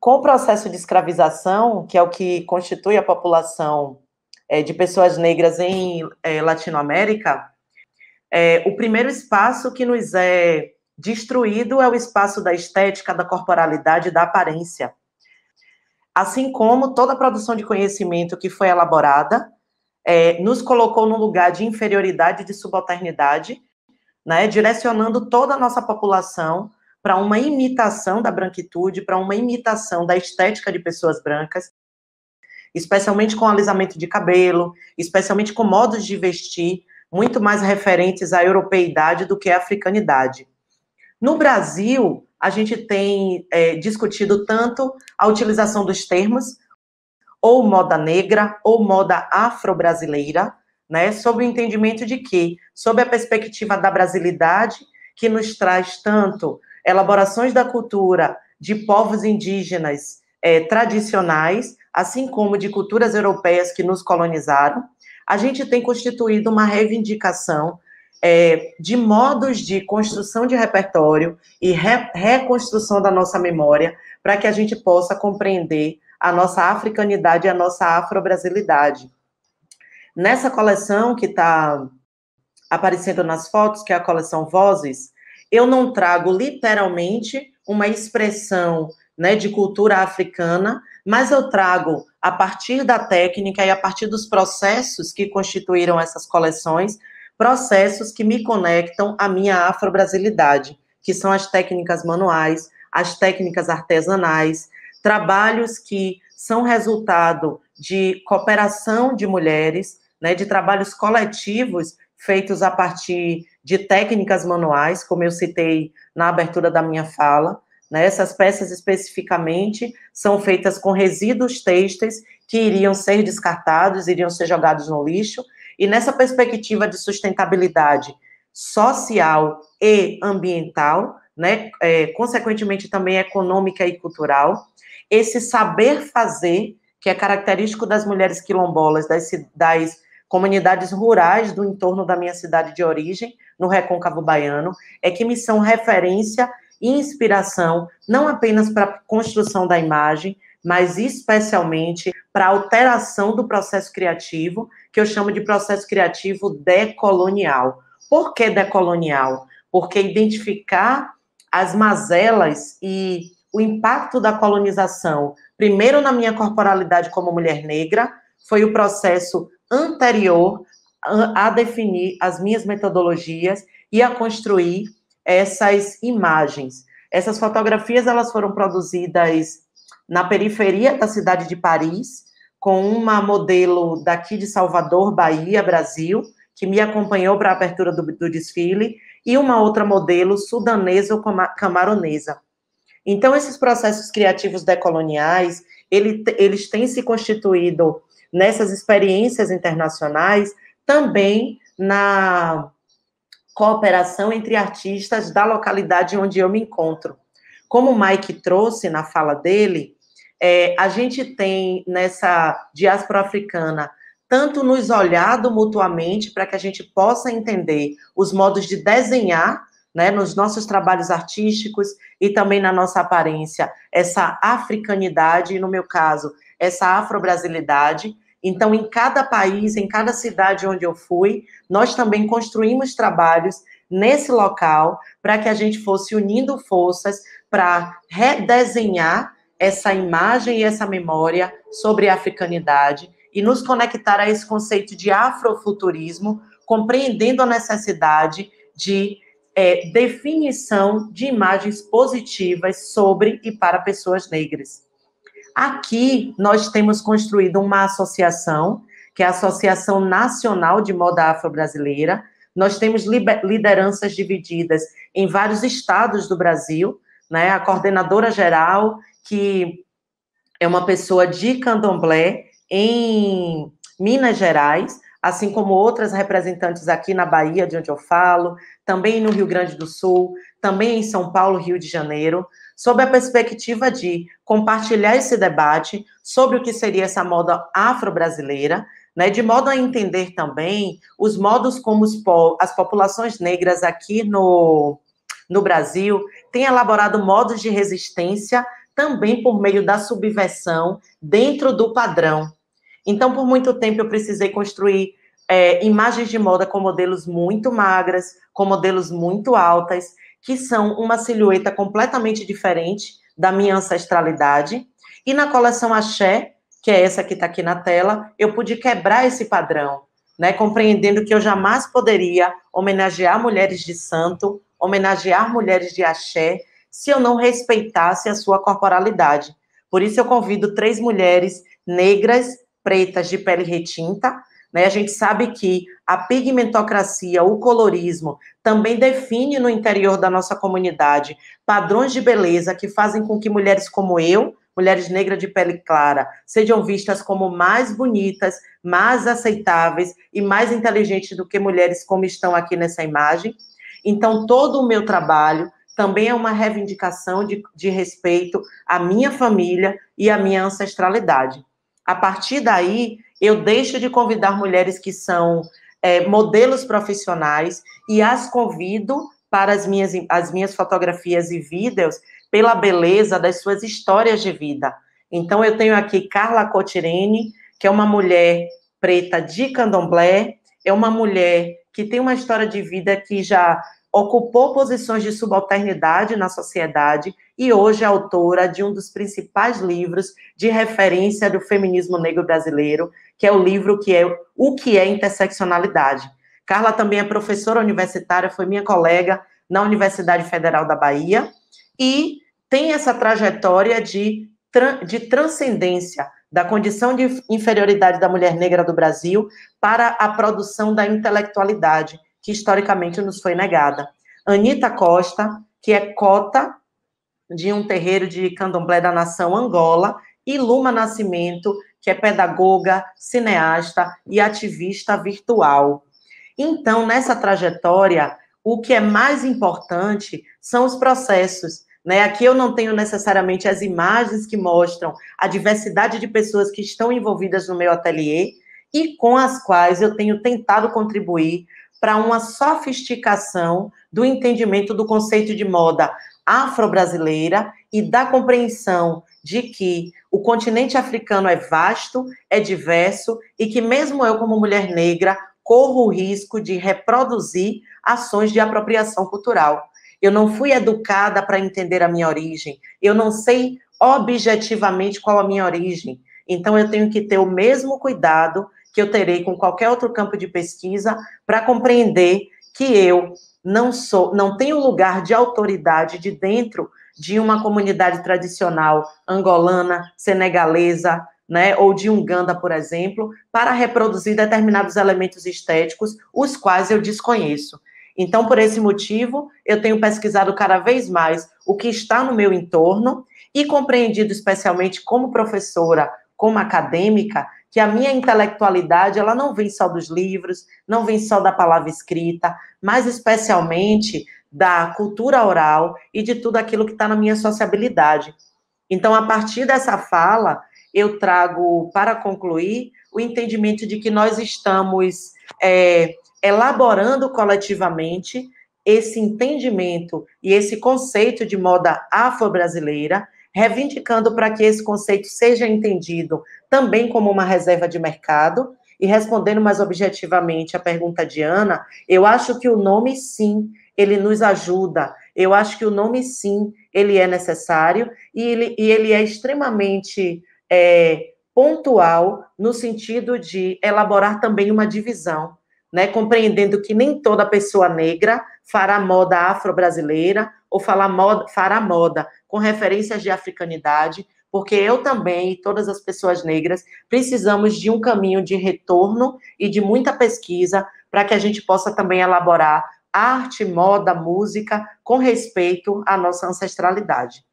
Speaker 2: com o processo de escravização, que é o que constitui a população é, de pessoas negras em é, Latinoamérica, é, o primeiro espaço que nos é Destruído é o espaço da estética, da corporalidade e da aparência. Assim como toda a produção de conhecimento que foi elaborada é, nos colocou num lugar de inferioridade, de subalternidade, né, direcionando toda a nossa população para uma imitação da branquitude, para uma imitação da estética de pessoas brancas, especialmente com alisamento de cabelo, especialmente com modos de vestir muito mais referentes à europeidade do que à africanidade. No Brasil, a gente tem é, discutido tanto a utilização dos termos, ou moda negra, ou moda afro-brasileira, né, sob o entendimento de que, sob a perspectiva da brasilidade, que nos traz tanto elaborações da cultura de povos indígenas é, tradicionais, assim como de culturas europeias que nos colonizaram, a gente tem constituído uma reivindicação é, de modos de construção de repertório e re, reconstrução da nossa memória, para que a gente possa compreender a nossa africanidade e a nossa afro-brasilidade. Nessa coleção que está aparecendo nas fotos, que é a coleção Vozes, eu não trago literalmente uma expressão né, de cultura africana, mas eu trago, a partir da técnica e a partir dos processos que constituíram essas coleções, processos que me conectam à minha afro-brasilidade, que são as técnicas manuais, as técnicas artesanais, trabalhos que são resultado de cooperação de mulheres, né, de trabalhos coletivos feitos a partir de técnicas manuais, como eu citei na abertura da minha fala, Né? Essas peças especificamente são feitas com resíduos têxteis que iriam ser descartados, iriam ser jogados no lixo, e nessa perspectiva de sustentabilidade social e ambiental, né, é, consequentemente também econômica e cultural, esse saber fazer, que é característico das mulheres quilombolas, das, das comunidades rurais do entorno da minha cidade de origem, no Recôncavo Baiano, é que me são referência e inspiração, não apenas para a construção da imagem, mas especialmente para alteração do processo criativo, que eu chamo de processo criativo decolonial. Por que decolonial? Porque identificar as mazelas e o impacto da colonização, primeiro na minha corporalidade como mulher negra, foi o processo anterior a definir as minhas metodologias e a construir essas imagens. Essas fotografias elas foram produzidas na periferia da cidade de Paris, com uma modelo daqui de Salvador, Bahia, Brasil, que me acompanhou para a abertura do, do desfile, e uma outra modelo sudanesa ou camaronesa. Então, esses processos criativos decoloniais, ele, eles têm se constituído nessas experiências internacionais também na cooperação entre artistas da localidade onde eu me encontro. Como o Mike trouxe na fala dele, é, a gente tem nessa diáspora africana tanto nos olhado mutuamente para que a gente possa entender os modos de desenhar, né, nos nossos trabalhos artísticos e também na nossa aparência, essa africanidade, e no meu caso, essa afro-brasilidade, então, em cada país, em cada cidade onde eu fui, nós também construímos trabalhos nesse local para que a gente fosse unindo forças para redesenhar essa imagem e essa memória sobre a africanidade e nos conectar a esse conceito de afrofuturismo, compreendendo a necessidade de é, definição de imagens positivas sobre e para pessoas negras. Aqui nós temos construído uma associação, que é a Associação Nacional de Moda Afro-Brasileira. Nós temos lideranças divididas em vários estados do Brasil, né? A coordenadora geral, que é uma pessoa de candomblé em Minas Gerais, assim como outras representantes aqui na Bahia, de onde eu falo, também no Rio Grande do Sul, também em São Paulo, Rio de Janeiro sob a perspectiva de compartilhar esse debate sobre o que seria essa moda afro-brasileira, né, de modo a entender também os modos como as populações negras aqui no, no Brasil têm elaborado modos de resistência também por meio da subversão dentro do padrão. Então, por muito tempo, eu precisei construir é, imagens de moda com modelos muito magras, com modelos muito altas, que são uma silhueta completamente diferente da minha ancestralidade. E na coleção Axé, que é essa que está aqui na tela, eu pude quebrar esse padrão, né, compreendendo que eu jamais poderia homenagear mulheres de santo, homenagear mulheres de axé, se eu não respeitasse a sua corporalidade. Por isso eu convido três mulheres negras, pretas, de pele retinta, né? A gente sabe que a pigmentocracia, o colorismo, também define no interior da nossa comunidade padrões de beleza que fazem com que mulheres como eu, mulheres negras de pele clara, sejam vistas como mais bonitas, mais aceitáveis e mais inteligentes do que mulheres como estão aqui nessa imagem. Então, todo o meu trabalho também é uma reivindicação de, de respeito à minha família e à minha ancestralidade. A partir daí, eu deixo de convidar mulheres que são é, modelos profissionais e as convido para as minhas, as minhas fotografias e vídeos pela beleza das suas histórias de vida. Então, eu tenho aqui Carla Cotirene, que é uma mulher preta de candomblé, é uma mulher que tem uma história de vida que já ocupou posições de subalternidade na sociedade e hoje é autora de um dos principais livros de referência do feminismo negro brasileiro, que é o livro que é O que é interseccionalidade. Carla também é professora universitária, foi minha colega na Universidade Federal da Bahia e tem essa trajetória de, de transcendência da condição de inferioridade da mulher negra do Brasil para a produção da intelectualidade, que historicamente nos foi negada. Anita Costa, que é cota de um terreiro de candomblé da nação Angola, e Luma Nascimento, que é pedagoga, cineasta e ativista virtual. Então, nessa trajetória, o que é mais importante são os processos. Né? Aqui eu não tenho necessariamente as imagens que mostram a diversidade de pessoas que estão envolvidas no meu ateliê e com as quais eu tenho tentado contribuir para uma sofisticação do entendimento do conceito de moda afro-brasileira e da compreensão de que o continente africano é vasto, é diverso e que mesmo eu como mulher negra corro o risco de reproduzir ações de apropriação cultural. Eu não fui educada para entender a minha origem, eu não sei objetivamente qual a minha origem. Então eu tenho que ter o mesmo cuidado que eu terei com qualquer outro campo de pesquisa para compreender que eu não sou, não tenho lugar de autoridade de dentro de uma comunidade tradicional angolana, senegalesa, né, ou de Uganda, por exemplo, para reproduzir determinados elementos estéticos, os quais eu desconheço. Então, por esse motivo, eu tenho pesquisado cada vez mais o que está no meu entorno e compreendido especialmente como professora, como acadêmica, que a minha intelectualidade, ela não vem só dos livros, não vem só da palavra escrita, mas especialmente da cultura oral e de tudo aquilo que está na minha sociabilidade. Então, a partir dessa fala, eu trago, para concluir, o entendimento de que nós estamos é, elaborando coletivamente esse entendimento e esse conceito de moda afro-brasileira, reivindicando para que esse conceito seja entendido também como uma reserva de mercado. E respondendo mais objetivamente a pergunta de Ana, eu acho que o nome, sim, ele nos ajuda. Eu acho que o nome, sim, ele é necessário e ele, e ele é extremamente é, pontual no sentido de elaborar também uma divisão, né? Compreendendo que nem toda pessoa negra fará moda afro-brasileira ou moda, fará moda com referências de africanidade, porque eu também e todas as pessoas negras precisamos de um caminho de retorno e de muita pesquisa para que a gente possa também elaborar arte, moda, música com respeito à nossa ancestralidade.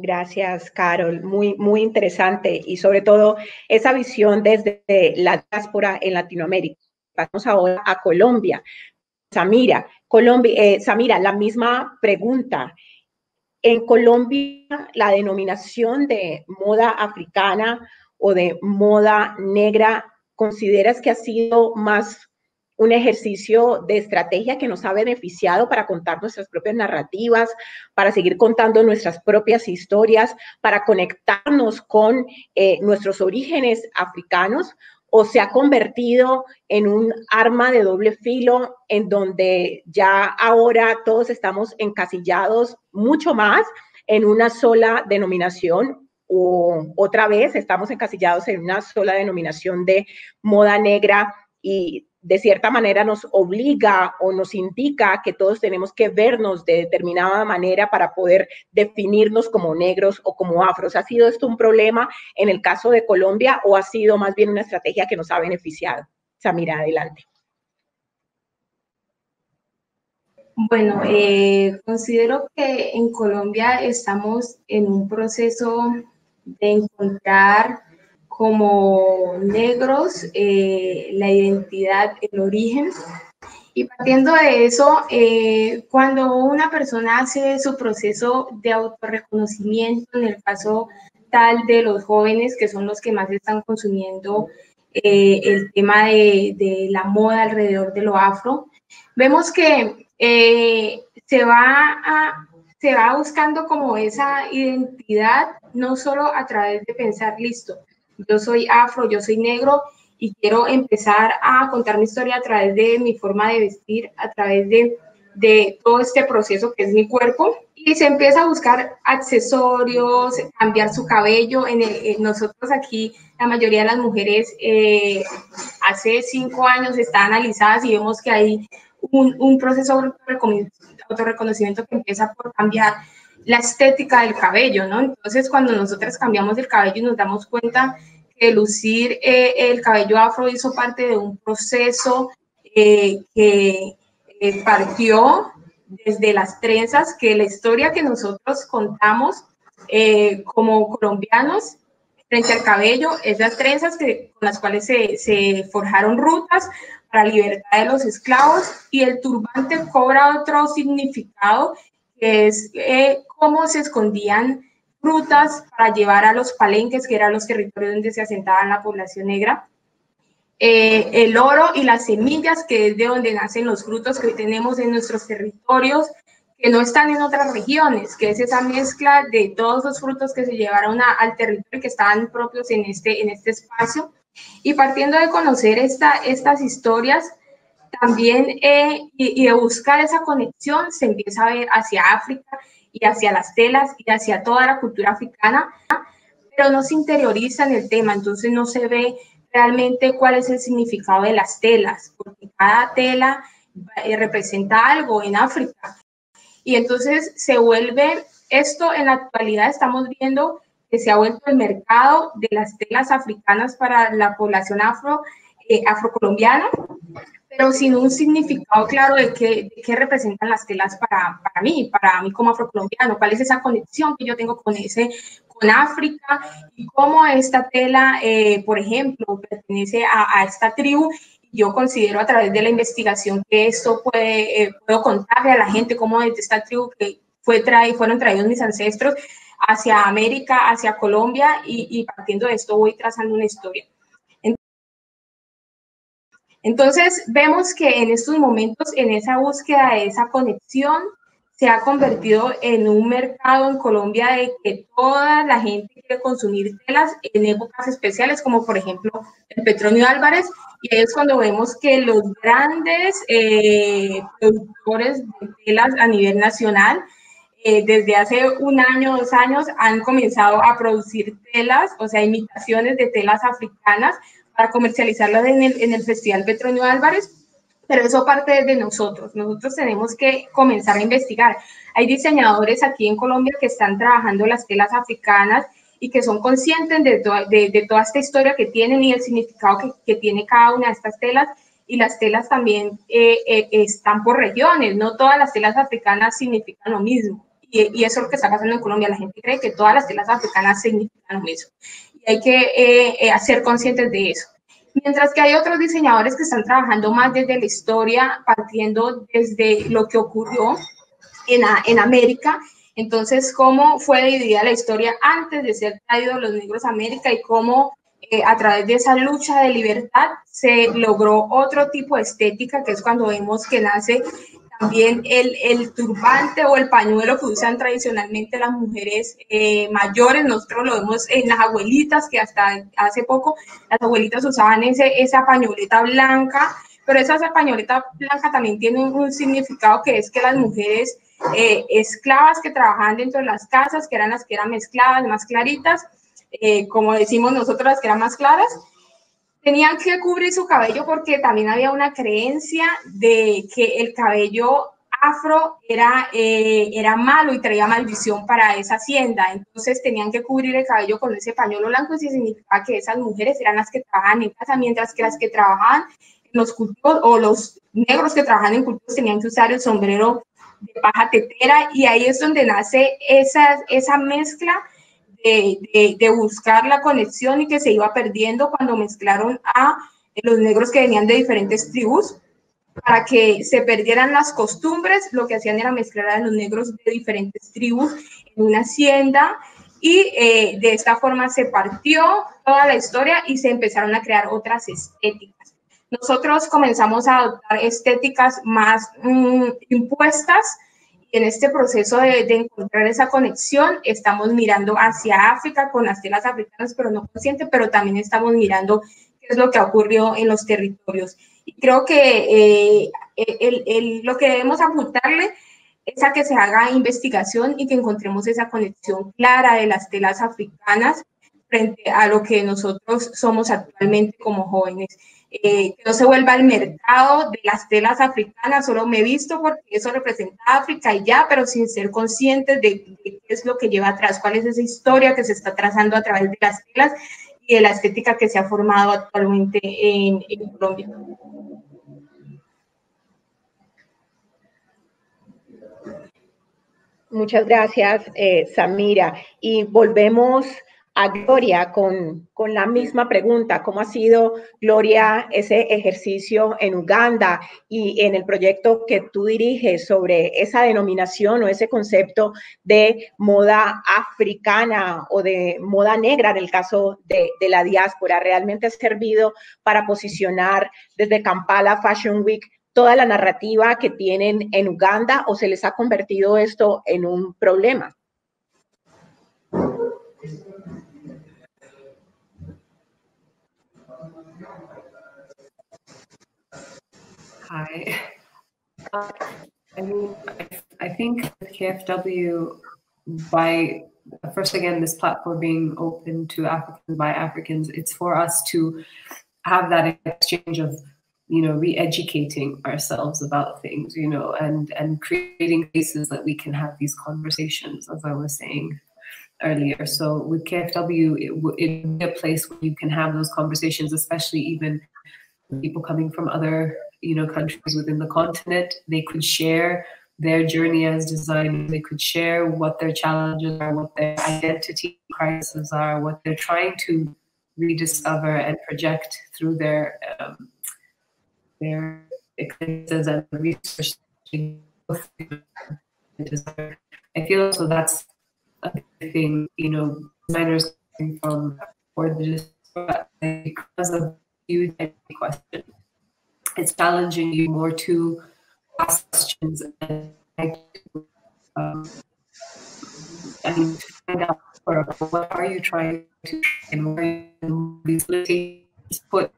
Speaker 1: Gracias, Carol. Muy, muy interesante y sobre todo esa visión desde la diáspora en Latinoamérica. Pasamos ahora a Colombia. Samira, Colombia, eh, Samira, la misma pregunta. En Colombia, la denominación de moda africana o de moda negra, ¿consideras que ha sido más un ejercicio de estrategia que nos ha beneficiado para contar nuestras propias narrativas, para seguir contando nuestras propias historias, para conectarnos con eh, nuestros orígenes africanos, o se ha convertido en un arma de doble filo en donde ya ahora todos estamos encasillados mucho más en una sola denominación o otra vez estamos encasillados en una sola denominación de moda negra y de cierta manera nos obliga o nos indica que todos tenemos que vernos de determinada manera para poder definirnos como negros o como afros. ¿Ha sido esto un problema en el caso de Colombia o ha sido más bien una estrategia que nos ha beneficiado? Samira, adelante.
Speaker 10: Bueno, eh, considero que en Colombia estamos en un proceso de encontrar como negros, eh, la identidad, el origen. Y partiendo de eso, eh, cuando una persona hace su proceso de autorreconocimiento, en el caso tal de los jóvenes, que son los que más están consumiendo eh, el tema de, de, la moda alrededor de lo afro, vemos que se va se va buscando como esa identidad, no solo a través de pensar, listo, yo soy afro, yo soy negro y quiero empezar a contar mi historia a través de mi forma de vestir, a través de, de todo este proceso que es mi cuerpo. Y se empieza a buscar accesorios, cambiar su cabello. En, nosotros aquí, la mayoría de las mujeres eh, hace cinco años están analizadas y vemos que hay un, un proceso de autorreconocimiento que empieza por cambiar la estética del cabello, ¿no? Entonces, cuando nosotros cambiamos el cabello y nos damos cuenta que lucir eh, el cabello afro hizo parte de un proceso que partió desde las trenzas, que la historia que nosotros contamos como colombianos frente al cabello, esas trenzas que, con las cuales se, se forjaron rutas para la libertad de los esclavos y el turbante cobra otro significado que es eh, cómo se escondían rutas para llevar a los palenques, que eran los territorios donde se asentaba la población negra, eh, el oro y las semillas, que es de donde nacen los frutos que hoy tenemos en nuestros territorios, que no están en otras regiones, que es esa mezcla de todos los frutos que se llevaron al territorio que estaban propios en este, en este espacio. Y partiendo de conocer esta, estas historias, también eh, y, de buscar esa conexión, se empieza a ver hacia África y hacia las telas y hacia toda la cultura africana, pero no se interioriza en el tema, entonces no se ve realmente cuál es el significado de las telas, porque cada tela eh, representa algo en África. Y entonces se vuelve, esto en la actualidad estamos viendo que se ha vuelto el mercado de las telas africanas para la población afro, eh, afrocolombiana, pero sin un significado claro de qué, qué representan las telas para, para, mí, para mí como afrocolombiano, cuál es esa conexión que yo tengo con ese con África y cómo esta tela, eh, por ejemplo, pertenece a, a, esta tribu yo considero a través de la investigación que esto puede, eh, puedo contarle a la gente cómo desde esta tribu que fue traído, fueron traídos mis ancestros hacia América, hacia Colombia y, partiendo de esto voy trazando una historia. Entonces vemos que en estos momentos, en esa búsqueda de esa conexión, se ha convertido en un mercado en Colombia de que toda la gente quiere consumir telas en épocas especiales, como por ejemplo el Petronio Álvarez, y ahí es cuando vemos que los grandes eh, productores de telas a nivel nacional, eh, desde hace un año, dos años, han comenzado a producir telas, o sea, imitaciones de telas africanas para comercializarlas en el, en el Festival Petronio Álvarez, pero eso parte de nosotros. Nosotros tenemos que comenzar a investigar. Hay diseñadores aquí en Colombia que están trabajando las telas africanas y que son conscientes de, de, toda esta historia que tienen y el significado que, que, tiene cada una de estas telas. Y las telas también eh, eh, están por regiones, no todas las telas africanas significan lo mismo. Y, y, eso es lo que está pasando en Colombia. La gente cree que todas las telas africanas significan lo mismo. Hay que eh, ser conscientes de eso. Mientras que hay otros diseñadores que están trabajando más desde la historia, partiendo desde lo que ocurrió en, en América entonces, cómo fue dividida la historia antes de ser traídos los negros a América y cómo eh, a través de esa lucha de libertad se logró otro tipo de estética, que es cuando vemos que nace también el, el turbante o el pañuelo que usan tradicionalmente las mujeres eh, mayores. Nosotros lo vemos en las abuelitas, que hasta hace poco las abuelitas usaban ese, esa pañoleta blanca, pero esa pañoleta blanca también tiene un significado que es que las mujeres eh, esclavas que trabajaban dentro de las casas, que eran las que eran mezcladas, más claritas, eh, como decimos nosotros, las que eran más claras, tenían que cubrir su cabello porque también había una creencia de que el cabello afro era, eh, era malo y traía maldición para esa hacienda. Entonces tenían que cubrir el cabello con ese pañuelo blanco y significaba que esas mujeres eran las que trabajaban en casa, mientras que las que trabajaban en los cultivos o los negros que trabajaban en cultivos tenían que usar el sombrero de paja tetera y ahí es donde nace esa, esa mezcla de, buscar la conexión y que se iba perdiendo cuando mezclaron a los negros que venían de diferentes tribus para que se perdieran las costumbres, lo que hacían era mezclar a los negros de diferentes tribus en una hacienda y eh, de esta forma se partió toda la historia y se empezaron a crear otras estéticas. Nosotros comenzamos a adoptar estéticas más mm, impuestas en este proceso de, encontrar esa conexión estamos mirando hacia África con las telas africanas, pero no consciente, pero también estamos mirando qué es lo que ocurrió en los territorios. Y creo que eh, el, lo que debemos apuntarle es a que se haga investigación y que encontremos esa conexión clara de las telas africanas frente a lo que nosotros somos actualmente como jóvenes. Eh, que no se vuelva el mercado de las telas africanas, solo me he visto porque eso representa África y ya, pero sin ser conscientes de, qué es lo que lleva atrás, cuál es esa historia que se está trazando a través de las telas y de la estética que se ha formado actualmente en, Colombia.
Speaker 1: Muchas gracias, eh, Samira. Y volvemos a Gloria con, con, la misma pregunta. ¿Cómo ha sido, Gloria, ese ejercicio en Uganda y en el proyecto que tú diriges sobre esa denominación o ese concepto de moda africana o de moda negra en el caso de, de la diáspora? ¿Realmente ha servido para posicionar desde Kampala Fashion Week toda la narrativa que tienen en Uganda o se les ha convertido esto en un problema?
Speaker 11: Hi. Uh, I mean, I, think with KFW, by first again, this platform being open to Africans by Africans, it's for us to have that exchange of you know re-educating ourselves about things you know and and creating places that we can have these conversations as i was saying earlier so with kfw it would be a place where you can have those conversations especially even people coming from other you know countries within the continent. They could share their journey as designers they could share what their challenges are what their identity crises are what they're trying to rediscover and project through their um, their experiences and research. I feel also that's a thing, you know, designers coming from or just because of you question it's challenging you more to ask questions and um, and find out what are you trying to and where put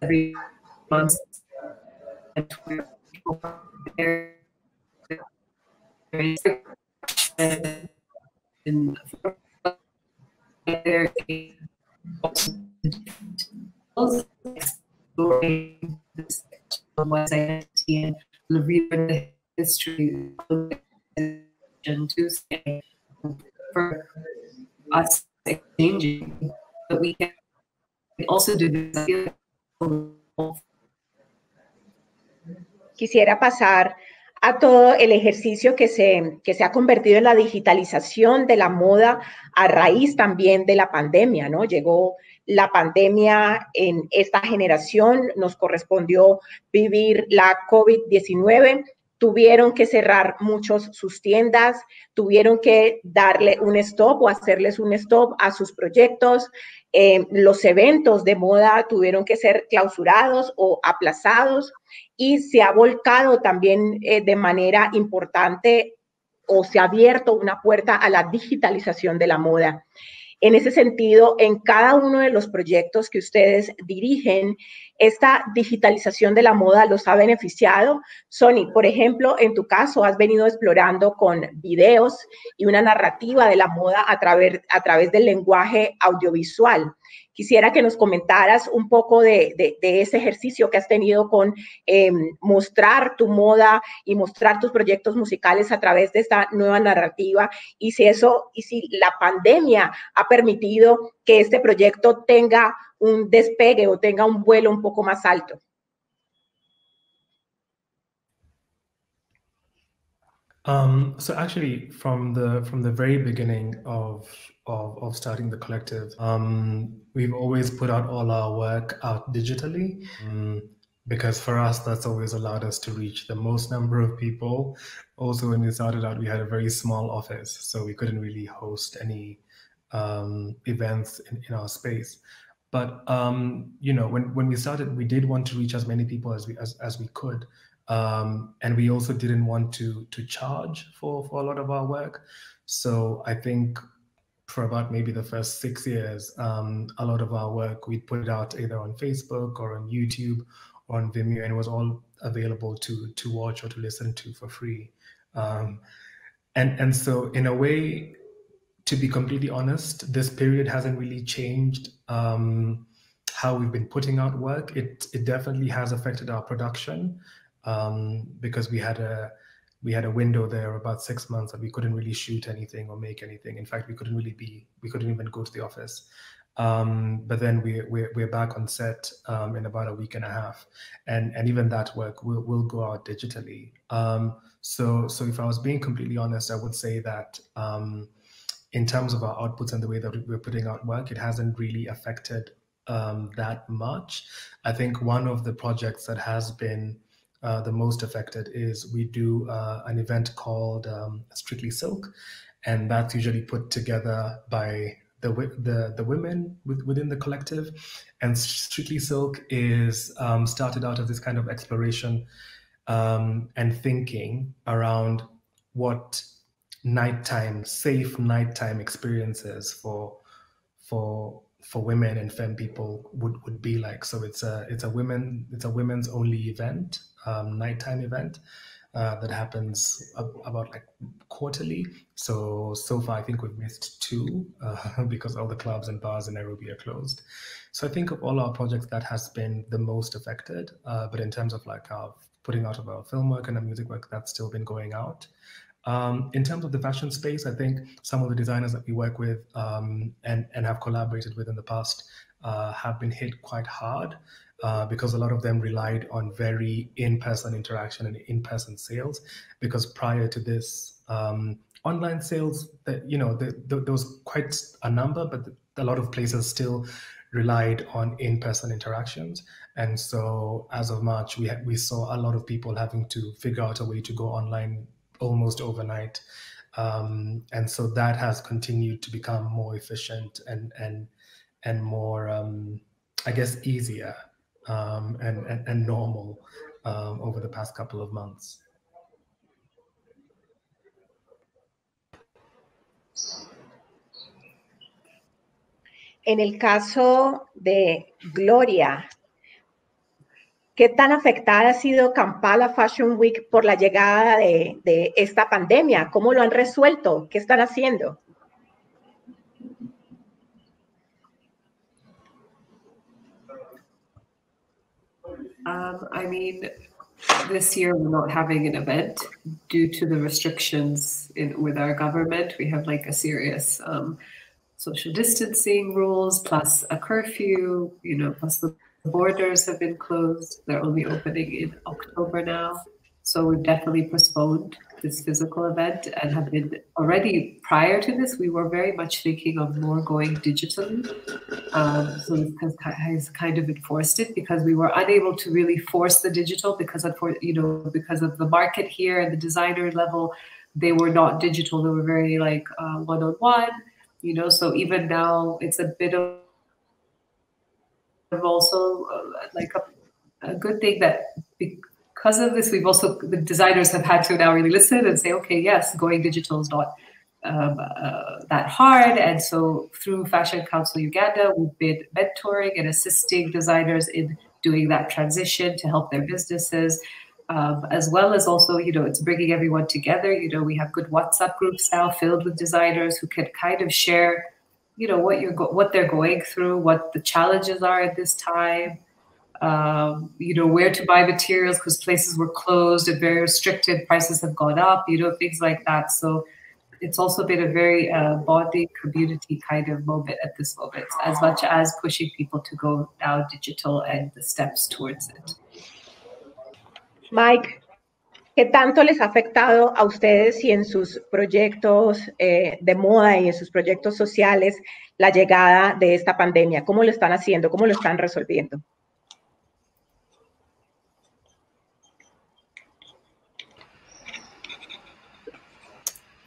Speaker 11: every month and their exploring identity and the history to say for us exchanging, but we can also do this.
Speaker 1: Quisiera pasar a todo el ejercicio que se, que se ha convertido en la digitalización de la moda a raíz también de la pandemia, ¿no? Llegó la pandemia en esta generación, nos correspondió vivir la COVID-19, tuvieron que cerrar muchos sus tiendas, tuvieron que darle un stop o hacerles un stop a sus proyectos, eh, los eventos de moda tuvieron que ser clausurados o aplazados y se ha volcado también eh, de manera importante o se ha abierto una puerta a la digitalización de la moda. En ese sentido, en cada uno de los proyectos que ustedes dirigen, esta digitalización de la moda los ha beneficiado. Sony, por ejemplo, en tu caso, has venido explorando con videos y una narrativa de la moda a través, a través del lenguaje audiovisual. Quisiera que nos comentaras un poco de, ese ejercicio que has tenido con eh, mostrar tu moda y mostrar tus proyectos musicales a través de esta nueva narrativa y si eso, y si la pandemia ha permitido que este proyecto tenga un despegue o tenga un vuelo un poco más alto.
Speaker 4: Um, so actually, from the from the very beginning of of, of starting the collective, um, we've always put out all our work out digitally um, because for us that's always allowed us to reach the most number of people. Also, when we started out, we had a very small office, so we couldn't really host any um, events in, in our space. But um, you know, when when we started, we did want to reach as many people as we as, as we could um, and we also didn't want to to charge for for a lot of our work. So I think for about maybe the first six years, um, a lot of our work we put it out either on Facebook or on YouTube or on Vimeo, and it was all available to to watch or to listen to for free. Um, and and so in a way, to be completely honest, this period hasn't really changed um, how we've been putting out work. It it definitely has affected our production um, because we had a we had a window there about six months that we couldn't really shoot anything or make anything. In fact, we couldn't really be we couldn't even go to the office. Um, but then we, we're, we're back on set um, in about a week and a half. And, and even that work will, will go out digitally. Um, so, so if I was being completely honest, I would say that um, in terms of our outputs and the way that we're putting out work, it hasn't really affected um, that much. I think one of the projects that has been uh, the most affected is we do uh, an event called um, Strictly Silk, and that's usually put together by the the, the women with, within the collective. And Strictly Silk is um, started out as this kind of exploration um, and thinking around what nighttime, safe nighttime experiences for for for women and femme people would, would be like. So it's a it's a women it's a women's only event, um, nighttime event uh, that happens about like quarterly. So so far, I think we've missed two uh, because all the clubs and bars in Nairobi are closed. So I think of all our projects, that has been the most affected. Uh, but in terms of like our putting out of our film work and our music work, that's still been going out. Um, in terms of the fashion space, I think some of the designers that we work with um, and, and have collaborated with in the past uh, have been hit quite hard uh, because a lot of them relied on very in-person interaction and in-person sales. Because prior to this, um, online sales, that you know, the, the, there was quite a number, but a lot of places still relied on in-person interactions. And so, as of March, we we saw a lot of people having to figure out a way to go online almost overnight. Um, and so that has continued to become more efficient and and and more, um, I guess, easier um, and, and, and normal um, over the past couple of months.
Speaker 1: En el caso de Gloria, ¿Qué tan afectada ha sido Kampala Fashion Week por la llegada de, de, esta pandemia? ¿Cómo lo han resuelto? ¿Qué están haciendo?
Speaker 11: Um, I mean, this year we're not having an event due to the restrictions in, with our government. We have like a serious um, social distancing rules, plus a curfew, you know, plus the borders have been closed. They're only opening in October now. So we've definitely postponed this physical event and have been already prior to this, we were very much thinking of more going digitally. Um, so this has kind of enforced it because we were unable to really force the digital because of, you know, because of the market here and the designer level, they were not digital. They were very like uh, one-on-one, you know, so even now it's a bit of also uh, like a, a, good thing that because of this, we've also the designers have had to now really listen and say, okay, yes, going digital is not um, uh, that hard. And so through Fashion Council Uganda, we've been mentoring and assisting designers in doing that transition to help their businesses. Um, as well as also, you know, it's bringing everyone together. You know, we have good WhatsApp groups now filled with designers who can kind of share you know what you're what they're going through, what the challenges are at this time. Um, you know where to buy materials because places were closed and very restricted. Prices have gone up. You know things like that. So it's also been a very uh, community kind of moment at this moment, as much as pushing people to go now digital and the steps towards it.
Speaker 1: Mike, ¿Qué tanto les ha afectado a ustedes y en sus proyectos eh, de moda y en sus proyectos sociales la llegada de esta pandemia? ¿Cómo lo están haciendo? ¿Cómo lo están resolviendo?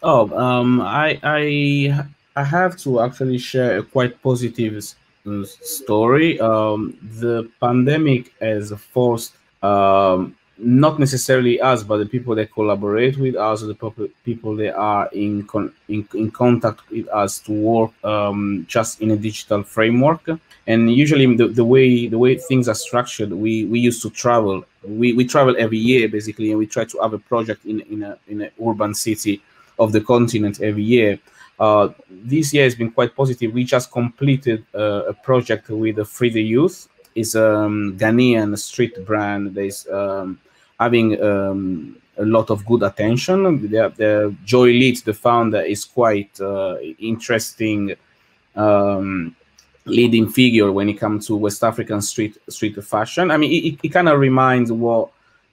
Speaker 3: Oh, um, I, I, I have to actually share a quite positive story. Um, the pandemic has forced um, not necessarily us, but the people that collaborate with us, the people that are in, con- in, in contact with us to work um, just in a digital framework. And usually, the, the way the way things are structured, we, we used to travel. We, we travel every year basically, and we try to have a project in in a in an urban city of the continent every year. Uh, this year has been quite positive. We just completed uh, a project with Free the Youth. It's a um, Ghanaian street brand. There's um, having um, a lot of good attention. The, the Joy Leeds, the founder, is quite uh, interesting um, leading figure when it comes to West African street street fashion. I mean, it, it kind of reminds what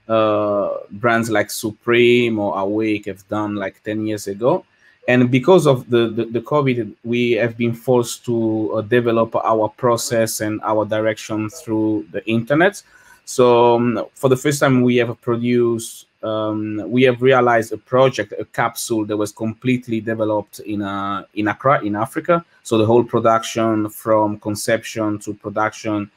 Speaker 3: uh, brands like Supreme or Awake have done like 10 years ago. And because of the, the, the COVID, we have been forced to uh, develop our process and our direction through the internet. So um, for the first time, we have produced, um, we have realized a project, a capsule that was completely developed in uh, in Accra, in Africa. So the whole production from conception to production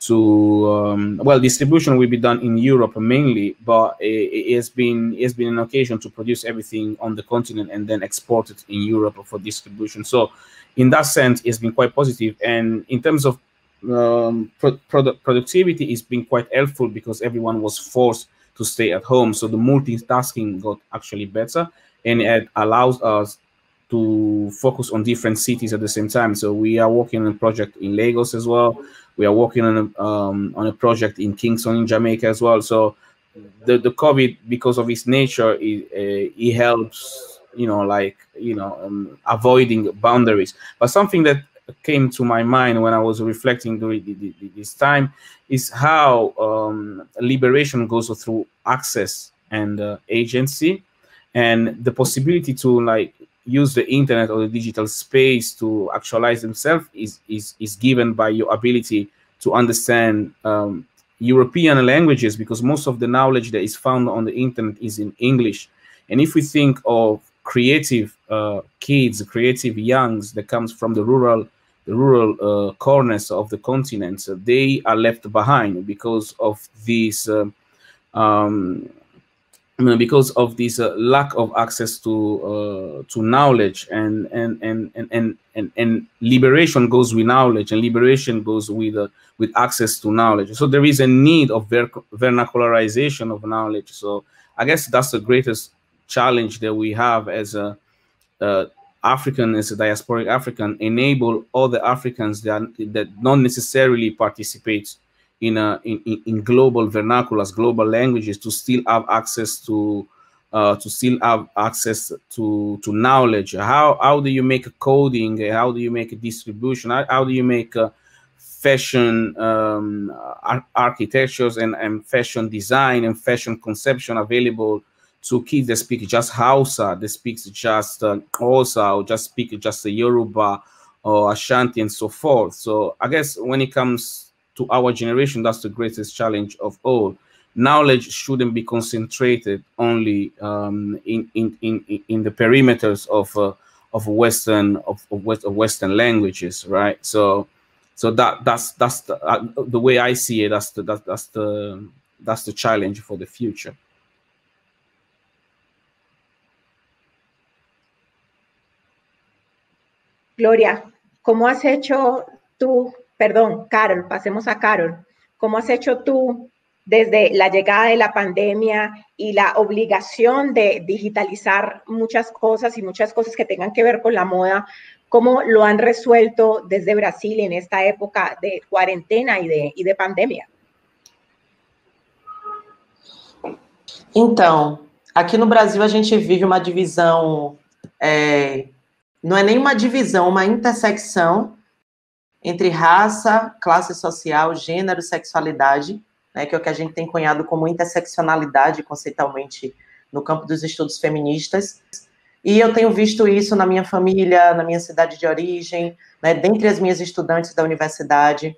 Speaker 3: to um, well distribution will be done in Europe mainly, but it, has been it has been an occasion to produce everything on the continent and then export it in Europe for distribution. So in that sense, it's been quite positive. And in terms of um, pro product productivity, it's been quite helpful because everyone was forced to stay at home. So the multitasking got actually better, and it allows us to focus on different cities at the same time. So we are working on a project in Lagos as well. We are working on a, um, on a project in Kingston in Jamaica as well. So the, the COVID, because of its nature, it, uh, it helps, you know, like, you know, um, avoiding boundaries. But something that came to my mind when I was reflecting during this time is how um, liberation goes through access and uh, agency and the possibility to like use the internet or the digital space to actualize themselves is, is, is given by your ability to understand um, European languages because most of the knowledge that is found on the internet is in English. And if we think of creative uh, kids, creative youngs that comes from the rural, the rural uh, corners of the continent, they are left behind because of these um, um because of this uh, lack of access to uh, to knowledge and and, and and and and and liberation goes with knowledge and liberation goes with uh, with access to knowledge. So there is a need of ver vernacularization of knowledge. So i guess that's the greatest challenge that we have as a uh, african as a diasporic african enable all the africans that that not necessarily participate in, a, in, in global vernaculars, global languages, to still have access to uh, to still have access to to knowledge. How how do you make a coding? How do you make a distribution? How, how do you make a fashion um, ar architectures and, and fashion design and fashion conception available to kids that speak just Hausa, that speaks just uh, just speak just Yoruba or Ashanti and so forth. So I guess when it comes to our generation, that's the greatest challenge of all. Knowledge shouldn't be concentrated only um, in, in, in, in the perimeters of uh, of Western of, of, West, of Western languages, right? So so that that's that's the, uh, the way I see it. That's the that, that's the that's the challenge for the future.
Speaker 1: Gloria, ¿cómo has hecho tú perdón, Carol, pasemos a Carol. ¿Cómo has hecho tú desde la llegada de la pandemia y la obligación de digitalizar muchas cosas y muchas cosas que tengan que ver con la moda? ¿Cómo lo han resuelto desde Brasil en esta época de cuarentena y de, pandemia?
Speaker 2: Então, aqui no Brasil a gente vive uma divisão, é, não é nem uma divisão, uma intersecção entre raça, classe social, gênero, sexualidade, né, que é o que a gente tem cunhado como interseccionalidade conceitualmente no campo dos estudos feministas. E eu tenho visto isso na minha família, na minha cidade de origem, né, dentre as minhas estudantes da universidade.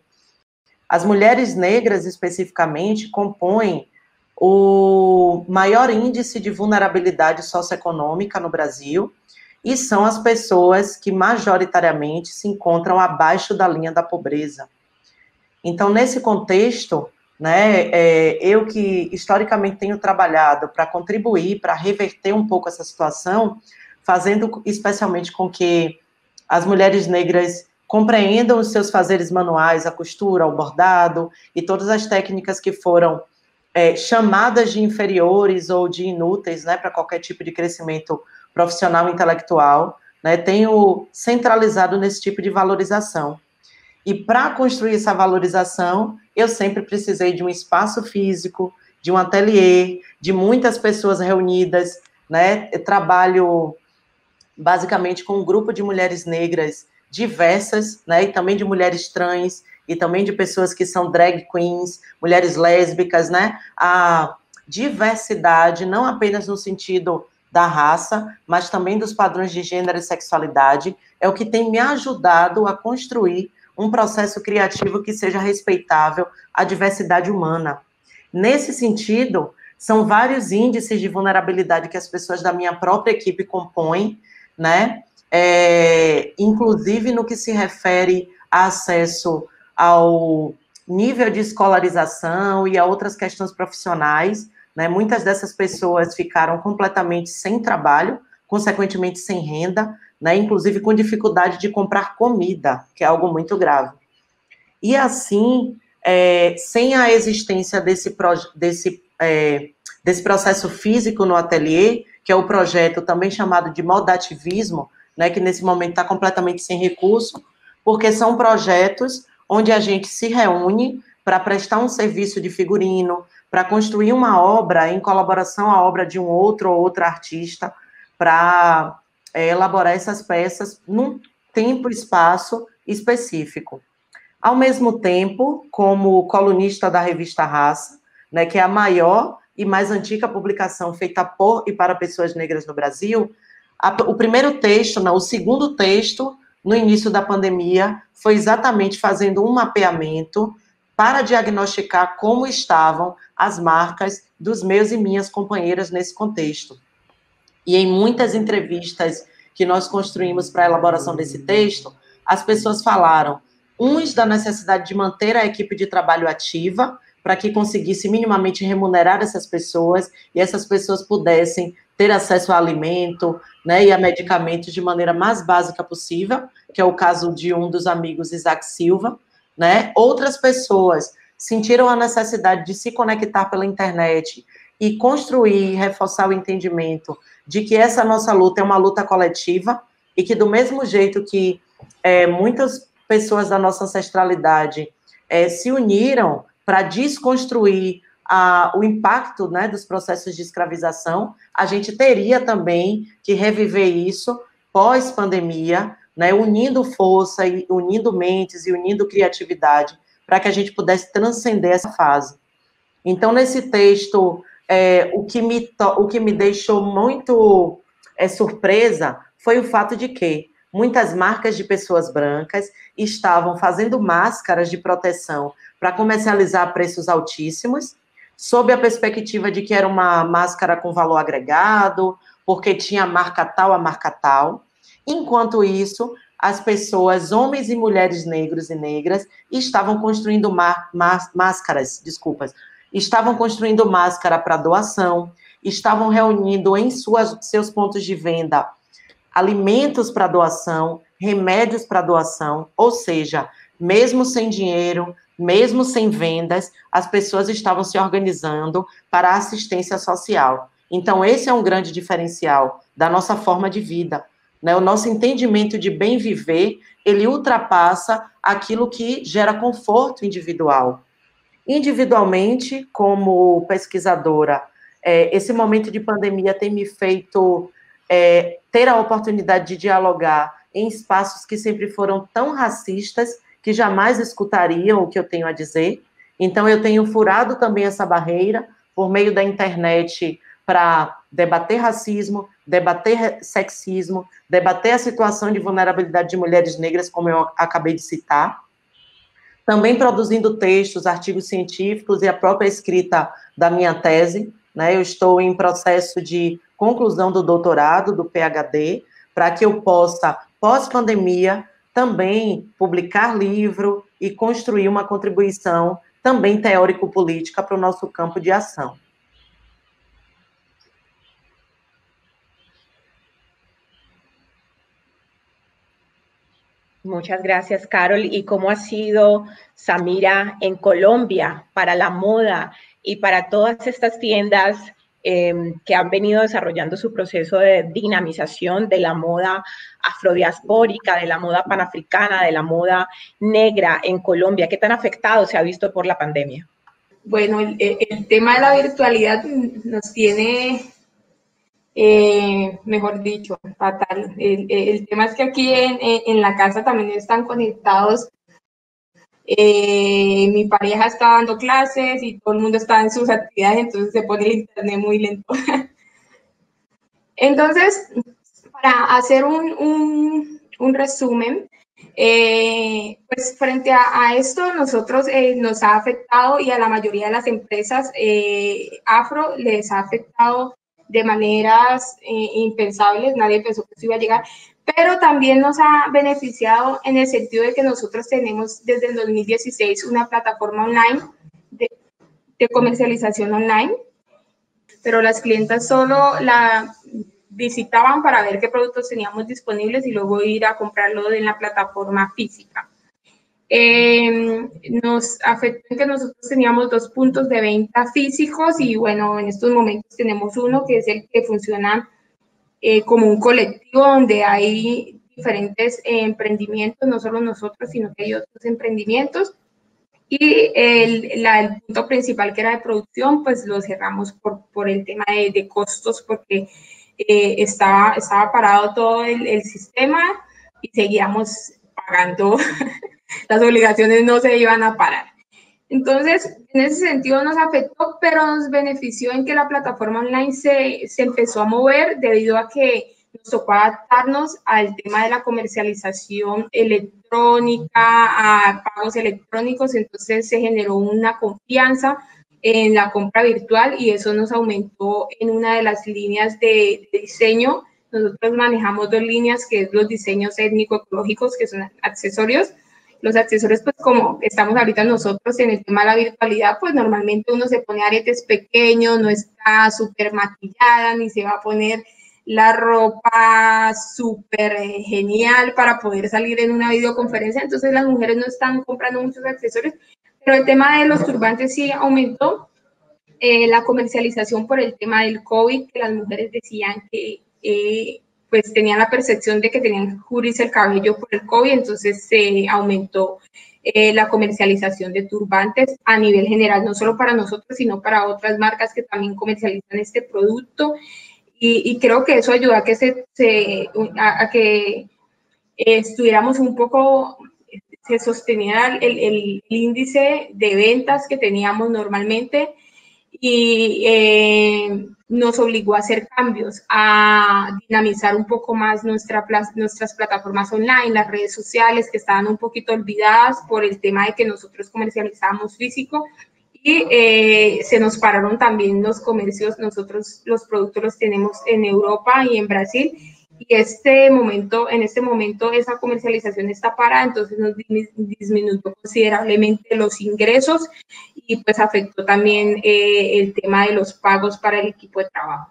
Speaker 2: As mulheres negras, especificamente, compõem o maior índice de vulnerabilidade socioeconômica no Brasil e são as pessoas que majoritariamente se encontram abaixo da linha da pobreza. Então, nesse contexto, né, é, eu que historicamente tenho trabalhado para contribuir, para reverter um pouco essa situação, fazendo especialmente com que as mulheres negras compreendam os seus fazeres manuais, a costura, o bordado e todas as técnicas que foram é, chamadas de inferiores ou de inúteis, né, para qualquer tipo de crescimento profissional intelectual, né, tenho centralizado nesse tipo de valorização. E para construir essa valorização, eu sempre precisei de um espaço físico, de um ateliê, de muitas pessoas reunidas, né? Eu trabalho basicamente com um grupo de mulheres negras diversas, né, e também de mulheres trans, e também de pessoas que são drag queens, mulheres lésbicas, né, a diversidade, não apenas no sentido da raça, mas também dos padrões de gênero e sexualidade, é o que tem me ajudado a construir um processo criativo que seja respeitável à diversidade humana. Nesse sentido, são vários índices de vulnerabilidade que as pessoas da minha própria equipe compõem, né? É, inclusive no que se refere a acesso ao nível de escolarização e a outras questões profissionais, né? Muitas dessas pessoas ficaram completamente sem trabalho, consequentemente sem renda, né? Inclusive com dificuldade de comprar comida, que é algo muito grave. E assim, é, sem a existência desse, desse é, desse processo físico no ateliê, que é o projeto também chamado de modativismo, né, que nesse momento está completamente sem recurso, porque são projetos onde a gente se reúne para prestar um serviço de figurino, para construir uma obra em colaboração à obra de um outro ou outra artista, para é, elaborar essas peças num tempo e espaço específico. Ao mesmo tempo, como colunista da revista Raça, né, que é a maior e mais antiga publicação feita por e para pessoas negras no Brasil, a, o primeiro texto, não, o segundo texto, no início da pandemia, foi exatamente fazendo um mapeamento para diagnosticar como estavam as marcas dos meus e minhas companheiras nesse contexto. E em muitas entrevistas que nós construímos para a elaboração desse texto, as pessoas falaram, uns da necessidade de manter a equipe de trabalho ativa, para que conseguisse minimamente remunerar essas pessoas e essas pessoas pudessem ter acesso a alimento né, e a medicamentos de maneira mais básica possível, que é o caso de um dos amigos, Isaac Silva. Né? Outras pessoas sentiram a necessidade de se conectar pela internet e construir e reforçar o entendimento de que essa nossa luta é uma luta coletiva e que, do mesmo jeito que é, muitas pessoas da nossa ancestralidade é, se uniram para desconstruir a, o impacto né, dos processos de escravização, a gente teria também que reviver isso pós-pandemia, né, unindo força, e unindo mentes e unindo criatividade, para que a gente pudesse transcender essa fase. Então, nesse texto, é, o, que me o que me deixou muito é, surpresa foi o fato de que muitas marcas de pessoas brancas estavam fazendo máscaras de proteção para comercializar a preços altíssimos, sob a perspectiva de que era uma máscara com valor agregado, porque tinha marca tal a marca tal. Enquanto isso, as pessoas, homens e mulheres negros e negras, estavam construindo máscaras, desculpas, estavam construindo máscara para doação, estavam reunindo em suas, seus pontos de venda alimentos para doação, remédios para doação, ou seja, mesmo sem dinheiro, mesmo sem vendas, as pessoas estavam se organizando para assistência social. Então, esse é um grande diferencial da nossa forma de vida. Né? O nosso entendimento de bem viver, ele ultrapassa aquilo que gera conforto individual. Individualmente, como pesquisadora, é, esse momento de pandemia tem me feito é, ter a oportunidade de dialogar em espaços que sempre foram tão racistas que jamais escutariam o que eu tenho a dizer. Então, eu tenho furado também essa barreira por meio da internet para debater racismo, debater sexismo, debater a situação de vulnerabilidade de mulheres negras, como eu acabei de citar. Também produzindo textos, artigos científicos e a própria escrita da minha tese. Né? Eu estou em processo de conclusão do doutorado, do PhD, para que eu possa, pós-pandemia, também publicar livro e construir uma contribuição também teórico-política para o nosso campo de ação.
Speaker 1: Muchas gracias, Carol. ¿Y cómo ha sido Samira en Colombia para la moda y para todas estas tiendas Em, que han venido desarrollando su proceso de dinamización de la moda afrodiaspórica, de la moda panafricana, de la moda negra en Colombia. ¿Qué tan afectado se ha visto por la pandemia?
Speaker 10: Bueno, el, tema de la virtualidad nos tiene Eh, mejor dicho, fatal. El, tema es que aquí en, la casa también están conectados. Eh, mi pareja está dando clases y todo el mundo está en sus actividades, entonces se pone el internet muy lento. entonces, para hacer un, resumen, eh, pues frente a, esto, nosotros nos ha afectado y a la mayoría de las empresas afro les ha afectado de maneras eh, impensables, nadie pensó que eso iba a llegar, pero también nos ha beneficiado en el sentido de que nosotros tenemos desde el 2016 una plataforma online de, comercialización online, pero las clientas solo la visitaban para ver qué productos teníamos disponibles y luego ir a comprarlo en la plataforma física. Eh, nos afectó en que nosotros teníamos dos puntos de venta físicos y bueno, en estos momentos tenemos uno que es el que funciona eh, como un colectivo donde hay diferentes emprendimientos, no solo nosotros, sino que hay otros emprendimientos. Y el, la, punto principal que era de producción, pues lo cerramos por, por el tema de, de costos porque eh, estaba, estaba parado todo el, el sistema y seguíamos pagando las obligaciones no se iban a parar. Entonces, en ese sentido nos afectó, pero nos benefició en que la plataforma online se, se empezó a mover debido a que nos tocó adaptarnos al tema de la comercialización electrónica, a pagos electrónicos, entonces se generó una confianza en la compra virtual y eso nos aumentó en una de las líneas de, de diseño. Nosotros manejamos dos líneas, que es los diseños étnico-ecológicos, que son accesorios, los accesorios, pues como estamos ahorita nosotros en el tema de la virtualidad, pues normalmente uno se pone aretes pequeños, no está súper maquillada, ni se va a poner la ropa súper eh, genial para poder salir en una videoconferencia, entonces las mujeres no están comprando muchos accesorios, pero el tema de los turbantes sí aumentó, eh, la comercialización por el tema del COVID, que las mujeres decían que eh, pues tenían la percepción de que tenían que cubrirse el cabello por el COVID, entonces se aumentó eh, la comercialización de turbantes a nivel general, no solo para nosotros, sino para otras marcas que también comercializan este producto. Y, creo que eso ayuda a que, se, a, que estuviéramos un poco, se sosteniera el, el, índice de ventas que teníamos normalmente y eh, nos obligó a hacer cambios, a dinamizar un poco más nuestra, nuestras plataformas online, las redes sociales que estaban un poquito olvidadas por el tema de que nosotros comercializábamos físico y eh, se nos pararon también los comercios, nosotros los productos los tenemos en Europa y en Brasil y este momento, en este momento esa comercialización está parada, entonces nos disminuyó considerablemente los ingresos y pues afectó también eh, el tema de los pagos para el equipo de trabajo.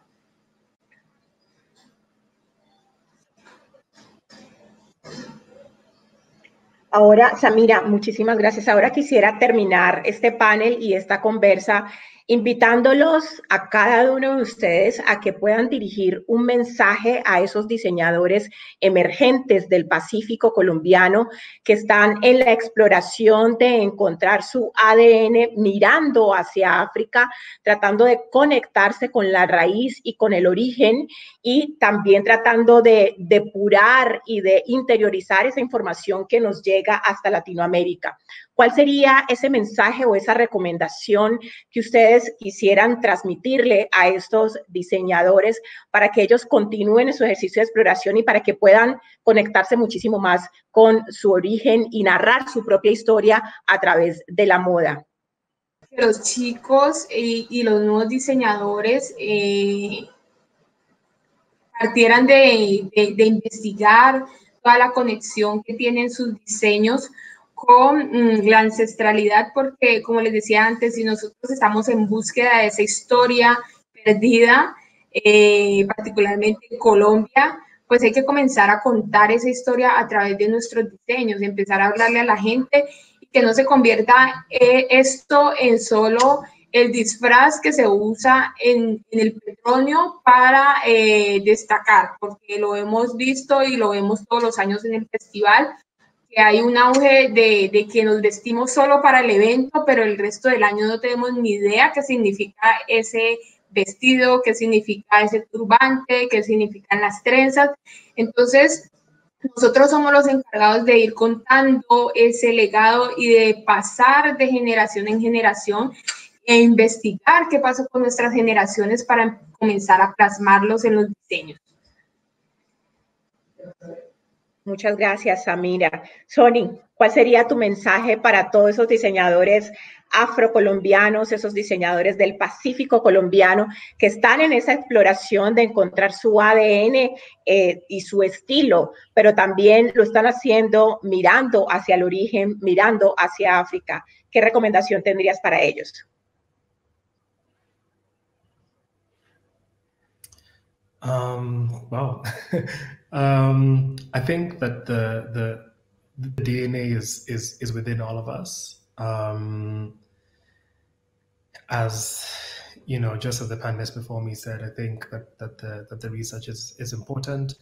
Speaker 1: Ahora, Samira, muchísimas gracias. Ahora quisiera terminar este panel y esta conversa invitándolos a cada uno de ustedes a que puedan dirigir un mensaje a esos diseñadores emergentes del Pacífico colombiano que están en la exploración de encontrar su ADN mirando hacia África, tratando de conectarse con la raíz y con el origen y también tratando de depurar y de interiorizar esa información que nos llega hasta Latinoamérica. ¿Cuál sería ese mensaje o esa recomendación que ustedes quisieran transmitirle a estos diseñadores para que ellos continúen en su ejercicio de exploración y para que puedan conectarse muchísimo más con su origen y narrar su propia historia a través de la moda?
Speaker 10: Los chicos y, los nuevos diseñadores eh, partieran de, de investigar toda la conexión que tienen sus diseños con mm, la ancestralidad, porque como les decía antes, si nosotros estamos en búsqueda de esa historia perdida, eh, particularmente en Colombia, pues hay que comenzar a contar esa historia a través de nuestros diseños, empezar a hablarle a la gente y que no se convierta eh, esto en solo el disfraz que se usa en, el petróleo para eh, destacar, porque lo hemos visto y lo vemos todos los años en el festival, que hay un auge de, de, que nos vestimos solo para el evento, pero el resto del año no tenemos ni idea qué significa ese vestido, qué significa ese turbante, qué significan las trenzas. Entonces, nosotros somos los encargados de ir contando ese legado y de pasar de generación en generación e investigar qué pasó con nuestras generaciones para comenzar a plasmarlos en los diseños.
Speaker 1: Muchas gracias, Samira. Sony, ¿cuál sería tu mensaje para todos esos diseñadores afrocolombianos, esos diseñadores del Pacífico colombiano que están en esa exploración de encontrar su ADN eh, y su estilo, pero también lo están haciendo mirando hacia el origen, mirando hacia África? ¿Qué recomendación tendrías para ellos?
Speaker 4: Um, um, I think that the, the, the DNA is, is, is within all of us. Um, as you know, just as the panelist before me said, I think that, that the that the research is, is important,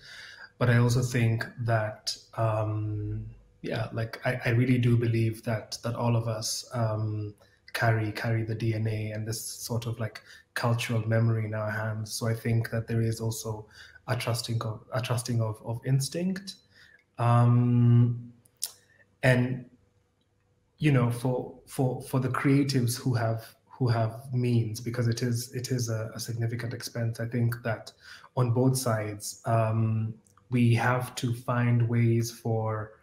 Speaker 4: but I also think that um, yeah, like I, I really do believe that that all of us um, carry carry the DNA and this sort of like cultural memory in our hands. So I think that there is also a trusting of a trusting of, of instinct. Um, and you know, for for for the creatives who have who have means, because it is it is a, a significant expense. I think that on both sides, um, we have to find ways for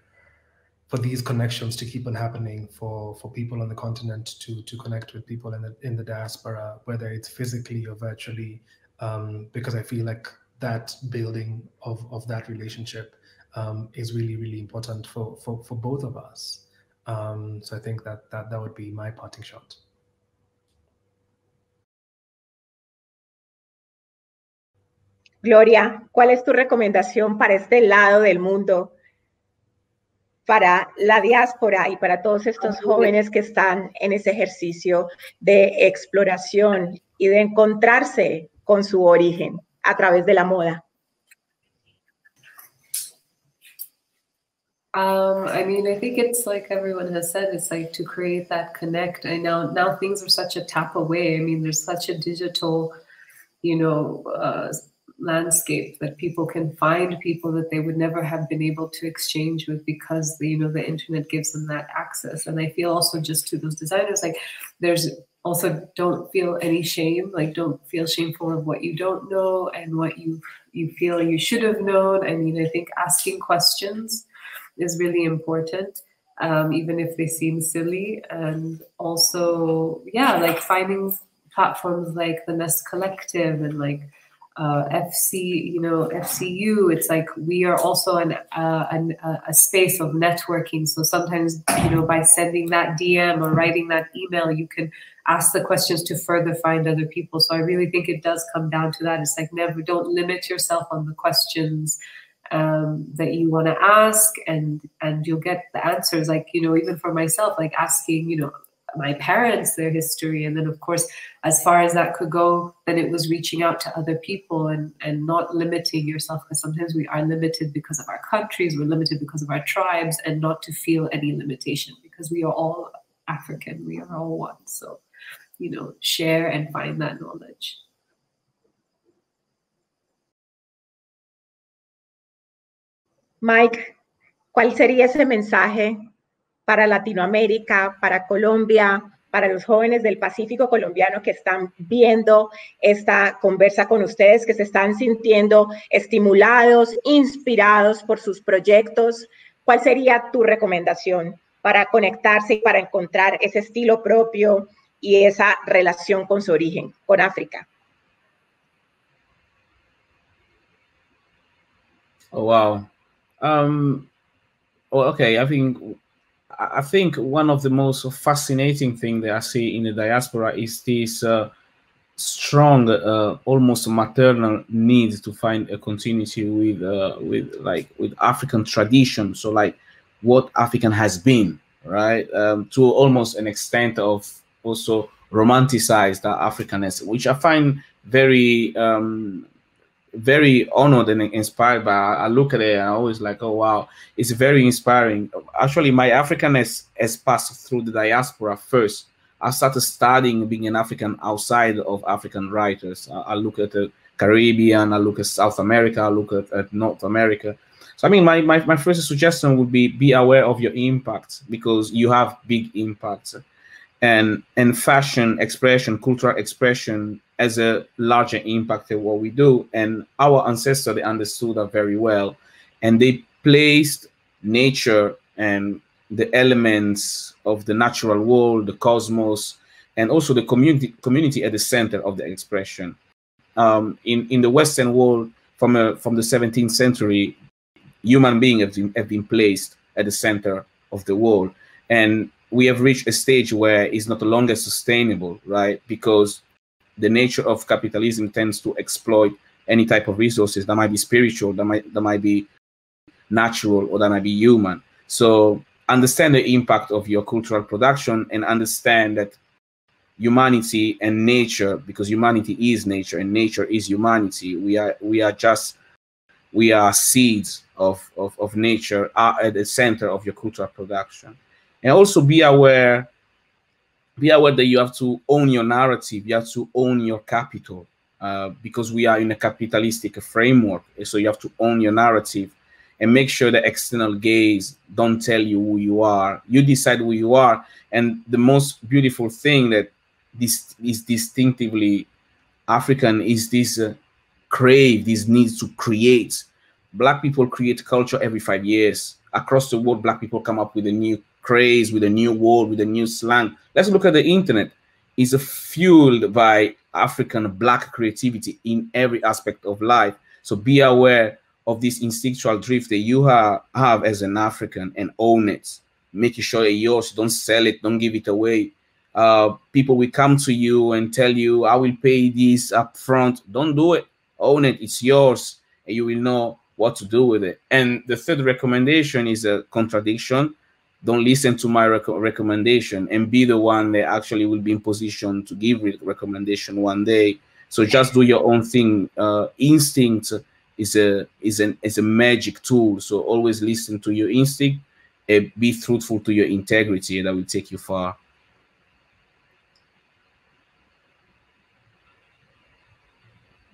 Speaker 4: for these connections to keep on happening for for people on the continent to to connect with people in the in the diaspora whether it's physically or virtually um, because i feel like that building of of that relationship um, is really really important for for for both of us. Um, so i think that that that would be my parting shot.
Speaker 1: Gloria, ¿cuál es tu recomendación para este lado del mundo para la diáspora y para todos estos jóvenes que están en ese ejercicio de exploración y de encontrarse con su origen a través de la moda?
Speaker 11: Um, I mean, I think it's like everyone has said, it's like to create that connect. And now, now things are such a tap away. I mean, there's such a digital, you know, uh, landscape that people can find people that they would never have been able to exchange with because the, you know the internet gives them that access. And i feel also just to those designers like there's also don't feel any shame like don't feel shameful of what you don't know and what you you feel you should have known. I mean i think asking questions is really important um, even if they seem silly. And also yeah like finding platforms like the nest collective and like uh, FC, you know, FCU, it's like we are also an, uh, an, a space of networking. So sometimes, you know, by sending that DM or writing that email, you can ask the questions to further find other people. So I really think it does come down to that. It's like never don't limit yourself on the questions um, that you want to ask, and and you'll get the answers. Like you know, even for myself, like asking, you know, my parents their history and then of course as far as that could go then it was reaching out to other people and and not limiting yourself because sometimes we are limited because of our countries we're limited because of our tribes and not to feel any limitation because we are all african we are all one. So you know share and find that knowledge.
Speaker 1: Mike, ¿cuál sería ese mensaje para Latinoamérica, para Colombia, para los jóvenes del Pacífico colombiano que están viendo esta conversa con ustedes, que se están sintiendo estimulados, inspirados por sus proyectos. ¿Cuál sería tu recomendación para conectarse y para encontrar ese estilo propio y esa relación con su origen, con África?
Speaker 3: Oh, wow. Um, oh, okay, I think I think one of the most fascinating thing that I see in the diaspora is this uh, strong, uh, almost maternal need to find a continuity with, uh, with like with African tradition. So like what African has been, right? Um, to almost an extent of also romanticized Africanness, which I find very um, very honored and inspired by. I look at it and I always like, oh wow, it's very inspiring. Actually, my Africanness has passed through the diaspora first. I started studying being an African outside of African writers. I, I look at the Caribbean, I look at South America, I look at, at North America. So I mean, my, my, my first suggestion would be be aware of your impact because you have big impacts. And, and fashion expression, cultural expression as a larger impact of what we do. And our ancestors, they understood that very well. And they placed nature and the elements of the natural world, the cosmos, and also the community community at the center of the expression. Um, in in the Western world, from a, from the 17th century, human beings have been, have been placed at the center of the world, and we have reached a stage where it's not longer sustainable, right? Because the nature of capitalism tends to exploit any type of resources that might be spiritual, that might that might be natural, or that might be human. So understand the impact of your cultural production and understand that humanity and nature because humanity is nature and nature is humanity we are we are just we are seeds of of, of nature are at the center of your cultural production and also be aware be aware that you have to own your narrative you have to own your capital uh, because we are in a capitalistic framework. So you have to own your narrative and make sure the external gaze don't tell you who you are. You decide who you are. And the most beautiful thing that this is distinctively african is this uh, crave this need to create. Black people create culture every five years. Across the world black people come up with a new craze with a new word with a new slang let's look at the internet is fueled by african black creativity in every aspect of life so be aware of this instinctual drift that you ha have as an African and own it. Making sure it's yours, don't sell it, don't give it away. Uh, people will come to you and tell you, I will pay this up front. Don't do it. Own it. It's yours. And you will know what to do with it. And the third recommendation is a contradiction. Don't listen to my rec recommendation and be the one that actually will be in position to give recommendation one day. So just do your own thing. Uh, instinct is a is an is a magic tool. So always listen to your instinct and be truthful to your integrity, that will take you far.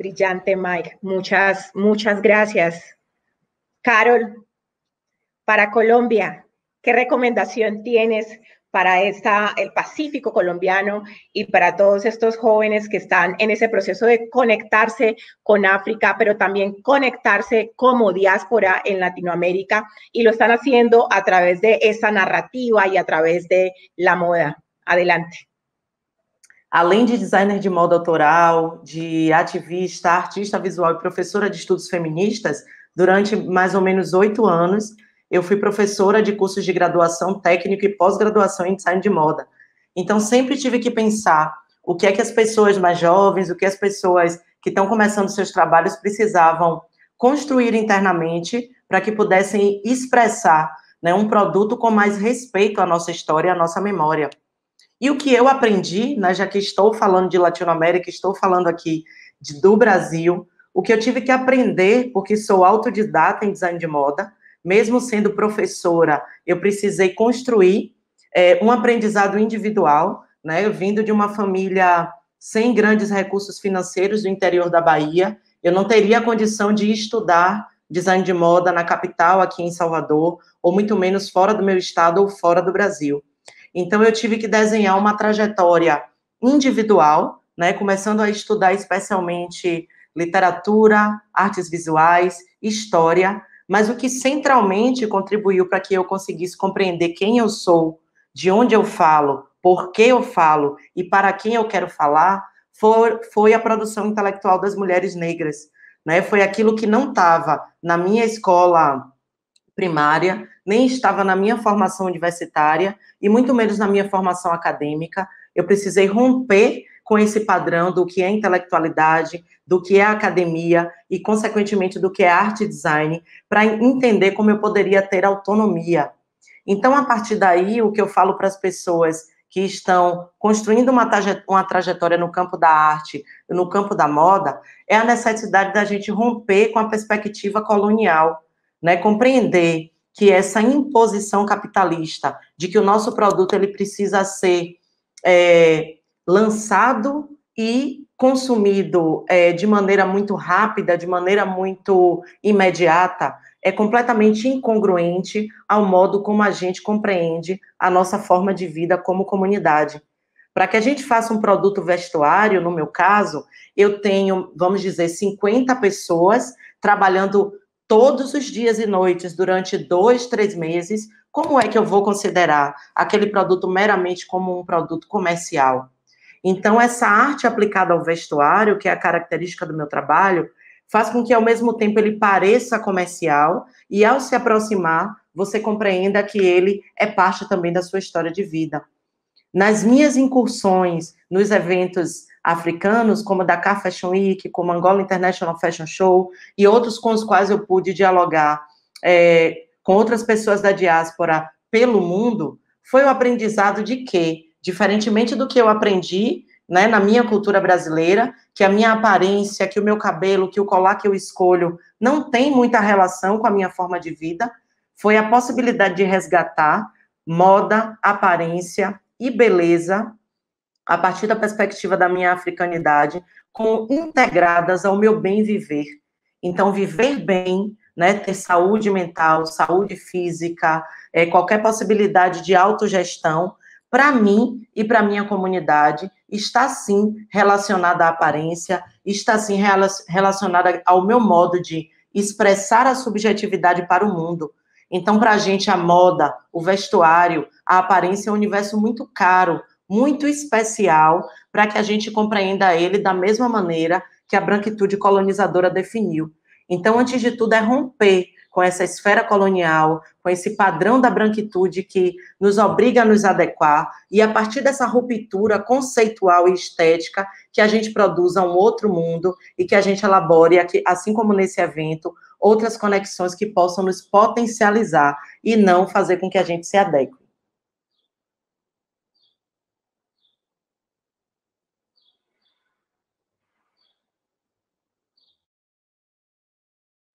Speaker 1: Brillante, Mike. Muchas, muchas gracias. Carol, para Colombia, ¿qué recomendación tienes para esta, el Pacífico colombiano y para todos estos jóvenes que están en ese proceso de conectarse con África, pero también conectarse como diáspora en Latinoamérica y lo están haciendo a través de esa narrativa y a través de la moda. Adelante.
Speaker 2: Além de designer de moda autoral, de ativista, artista visual e professora de estudos feministas, durante mais ou menos oito anos, eu fui professora de cursos de graduação técnico e pós-graduação em design de moda. Então, sempre tive que pensar o que é que as pessoas mais jovens, o que as pessoas que estão começando seus trabalhos precisavam construir internamente para que pudessem expressar né, um produto com mais respeito à nossa história, à nossa memória. E o que eu aprendi, né, já que estou falando de Latinoamérica, estou falando aqui de, do Brasil, o que eu tive que aprender, porque sou autodidata em design de moda, mesmo sendo professora, eu precisei construir é, um aprendizado individual, né? Vindo de uma família sem grandes recursos financeiros do interior da Bahia, eu não teria condição de estudar design de moda na capital, aqui em Salvador, ou muito menos fora do meu estado ou fora do Brasil. Então, eu tive que desenhar uma trajetória individual, né, começando a estudar especialmente literatura, artes visuais, história, mas o que centralmente contribuiu para que eu conseguisse compreender quem eu sou, de onde eu falo, por que eu falo e para quem eu quero falar, foi, a produção intelectual das mulheres negras. Né? Foi aquilo que não estava na minha escola primária, nem estava na minha formação universitária e muito menos na minha formação acadêmica. Eu precisei romper com esse padrão do que é intelectualidade, do que é academia e, consequentemente, do que é arte e design, para entender como eu poderia ter autonomia. Então, a partir daí, o que eu falo para as pessoas que estão construindo uma, uma trajetória no campo da arte, no campo da moda, é a necessidade da gente romper com a perspectiva colonial, né? Compreender que essa imposição capitalista de que o nosso produto ele precisa ser é, lançado e consumido é, de maneira muito rápida, de maneira muito imediata, é completamente incongruente ao modo como a gente compreende a nossa forma de vida como comunidade. Para que a gente faça um produto vestuário, no meu caso, eu tenho, vamos dizer, 50 pessoas trabalhando todos os dias e noites durante dois, três meses. Como é que eu vou considerar aquele produto meramente como um produto comercial? Então, essa arte aplicada ao vestuário, que é a característica do meu trabalho, faz com que, ao mesmo tempo, ele pareça comercial e, ao se aproximar, você compreenda que ele é parte também da sua história de vida. Nas minhas incursões nos eventos africanos, como Dakar Fashion Week, como Angola International Fashion Show e outros com os quais eu pude dialogar é, com outras pessoas da diáspora pelo mundo, foi o aprendizado de que diferentemente do que eu aprendi né, na minha cultura brasileira, que a minha aparência, que o meu cabelo, que o colar que eu escolho não tem muita relação com a minha forma de vida, foi a possibilidade de resgatar moda, aparência e beleza a partir da perspectiva da minha africanidade, integradas ao meu bem viver. Então, viver bem, né, ter saúde mental, saúde física, é, qualquer possibilidade de autogestão, para mim e para minha comunidade, está sim relacionada à aparência, está sim relacionada ao meu modo de expressar a subjetividade para o mundo. Então, para a gente, a moda, o vestuário, a aparência é um universo muito caro, muito especial, para que a gente compreenda ele da mesma maneira que a branquitude colonizadora definiu. Então, antes de tudo, é romper com essa esfera colonial, com esse padrão da branquitude que nos obriga a nos adequar, e a partir dessa ruptura conceitual e estética, que a gente produza um outro mundo e que a gente elabore, assim como nesse evento, outras conexões que possam nos potencializar e não fazer com que a gente se adeque.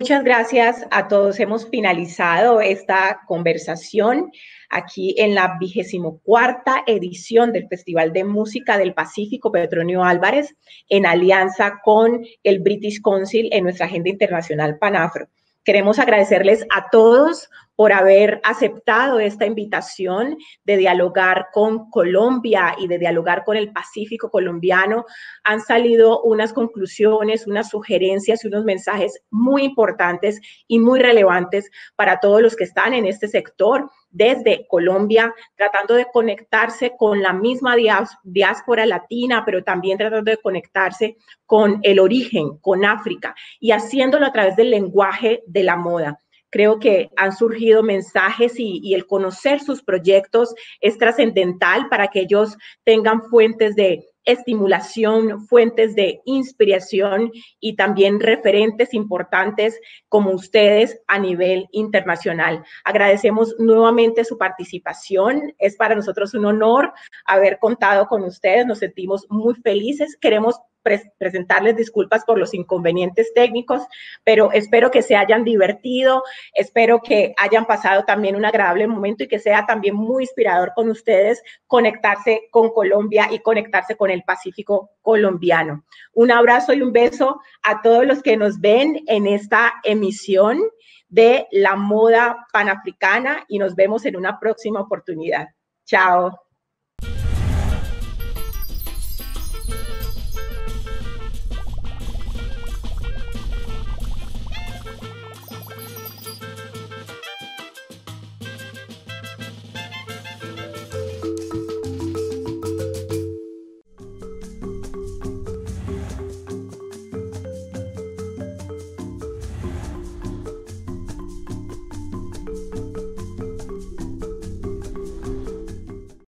Speaker 1: Muchas gracias a todos. Hemos finalizado esta conversación aquí en la vigésimo cuarta edición del Festival de Música del Pacífico Petronio Álvarez en alianza con el British Council en nuestra agenda internacional Panafro. Queremos agradecerles a todos por haber aceptado esta invitación de dialogar con Colombia y de dialogar con el Pacífico colombiano. Han salido unas conclusiones, unas sugerencias y unos mensajes muy importantes y muy relevantes para todos los que están en este sector desde Colombia, tratando de conectarse con la misma diáspora latina, pero también tratando de conectarse con el origen, con África, y haciéndolo a través del lenguaje de la moda. Creo que han surgido mensajes y, el conocer sus proyectos es trascendental para que ellos tengan fuentes de estimulación, fuentes de inspiración y también referentes importantes como ustedes a nivel internacional. Agradecemos nuevamente su participación. Es para nosotros un honor haber contado con ustedes. Nos sentimos muy felices. Queremos presentarles disculpas por los inconvenientes técnicos, pero espero que se hayan divertido, espero que hayan pasado también un agradable momento y que sea también muy inspirador con ustedes conectarse con Colombia y conectarse con el Pacífico colombiano. Un abrazo y un beso a todos los que nos ven en esta emisión de la moda panafricana y nos vemos en una próxima oportunidad. Chao.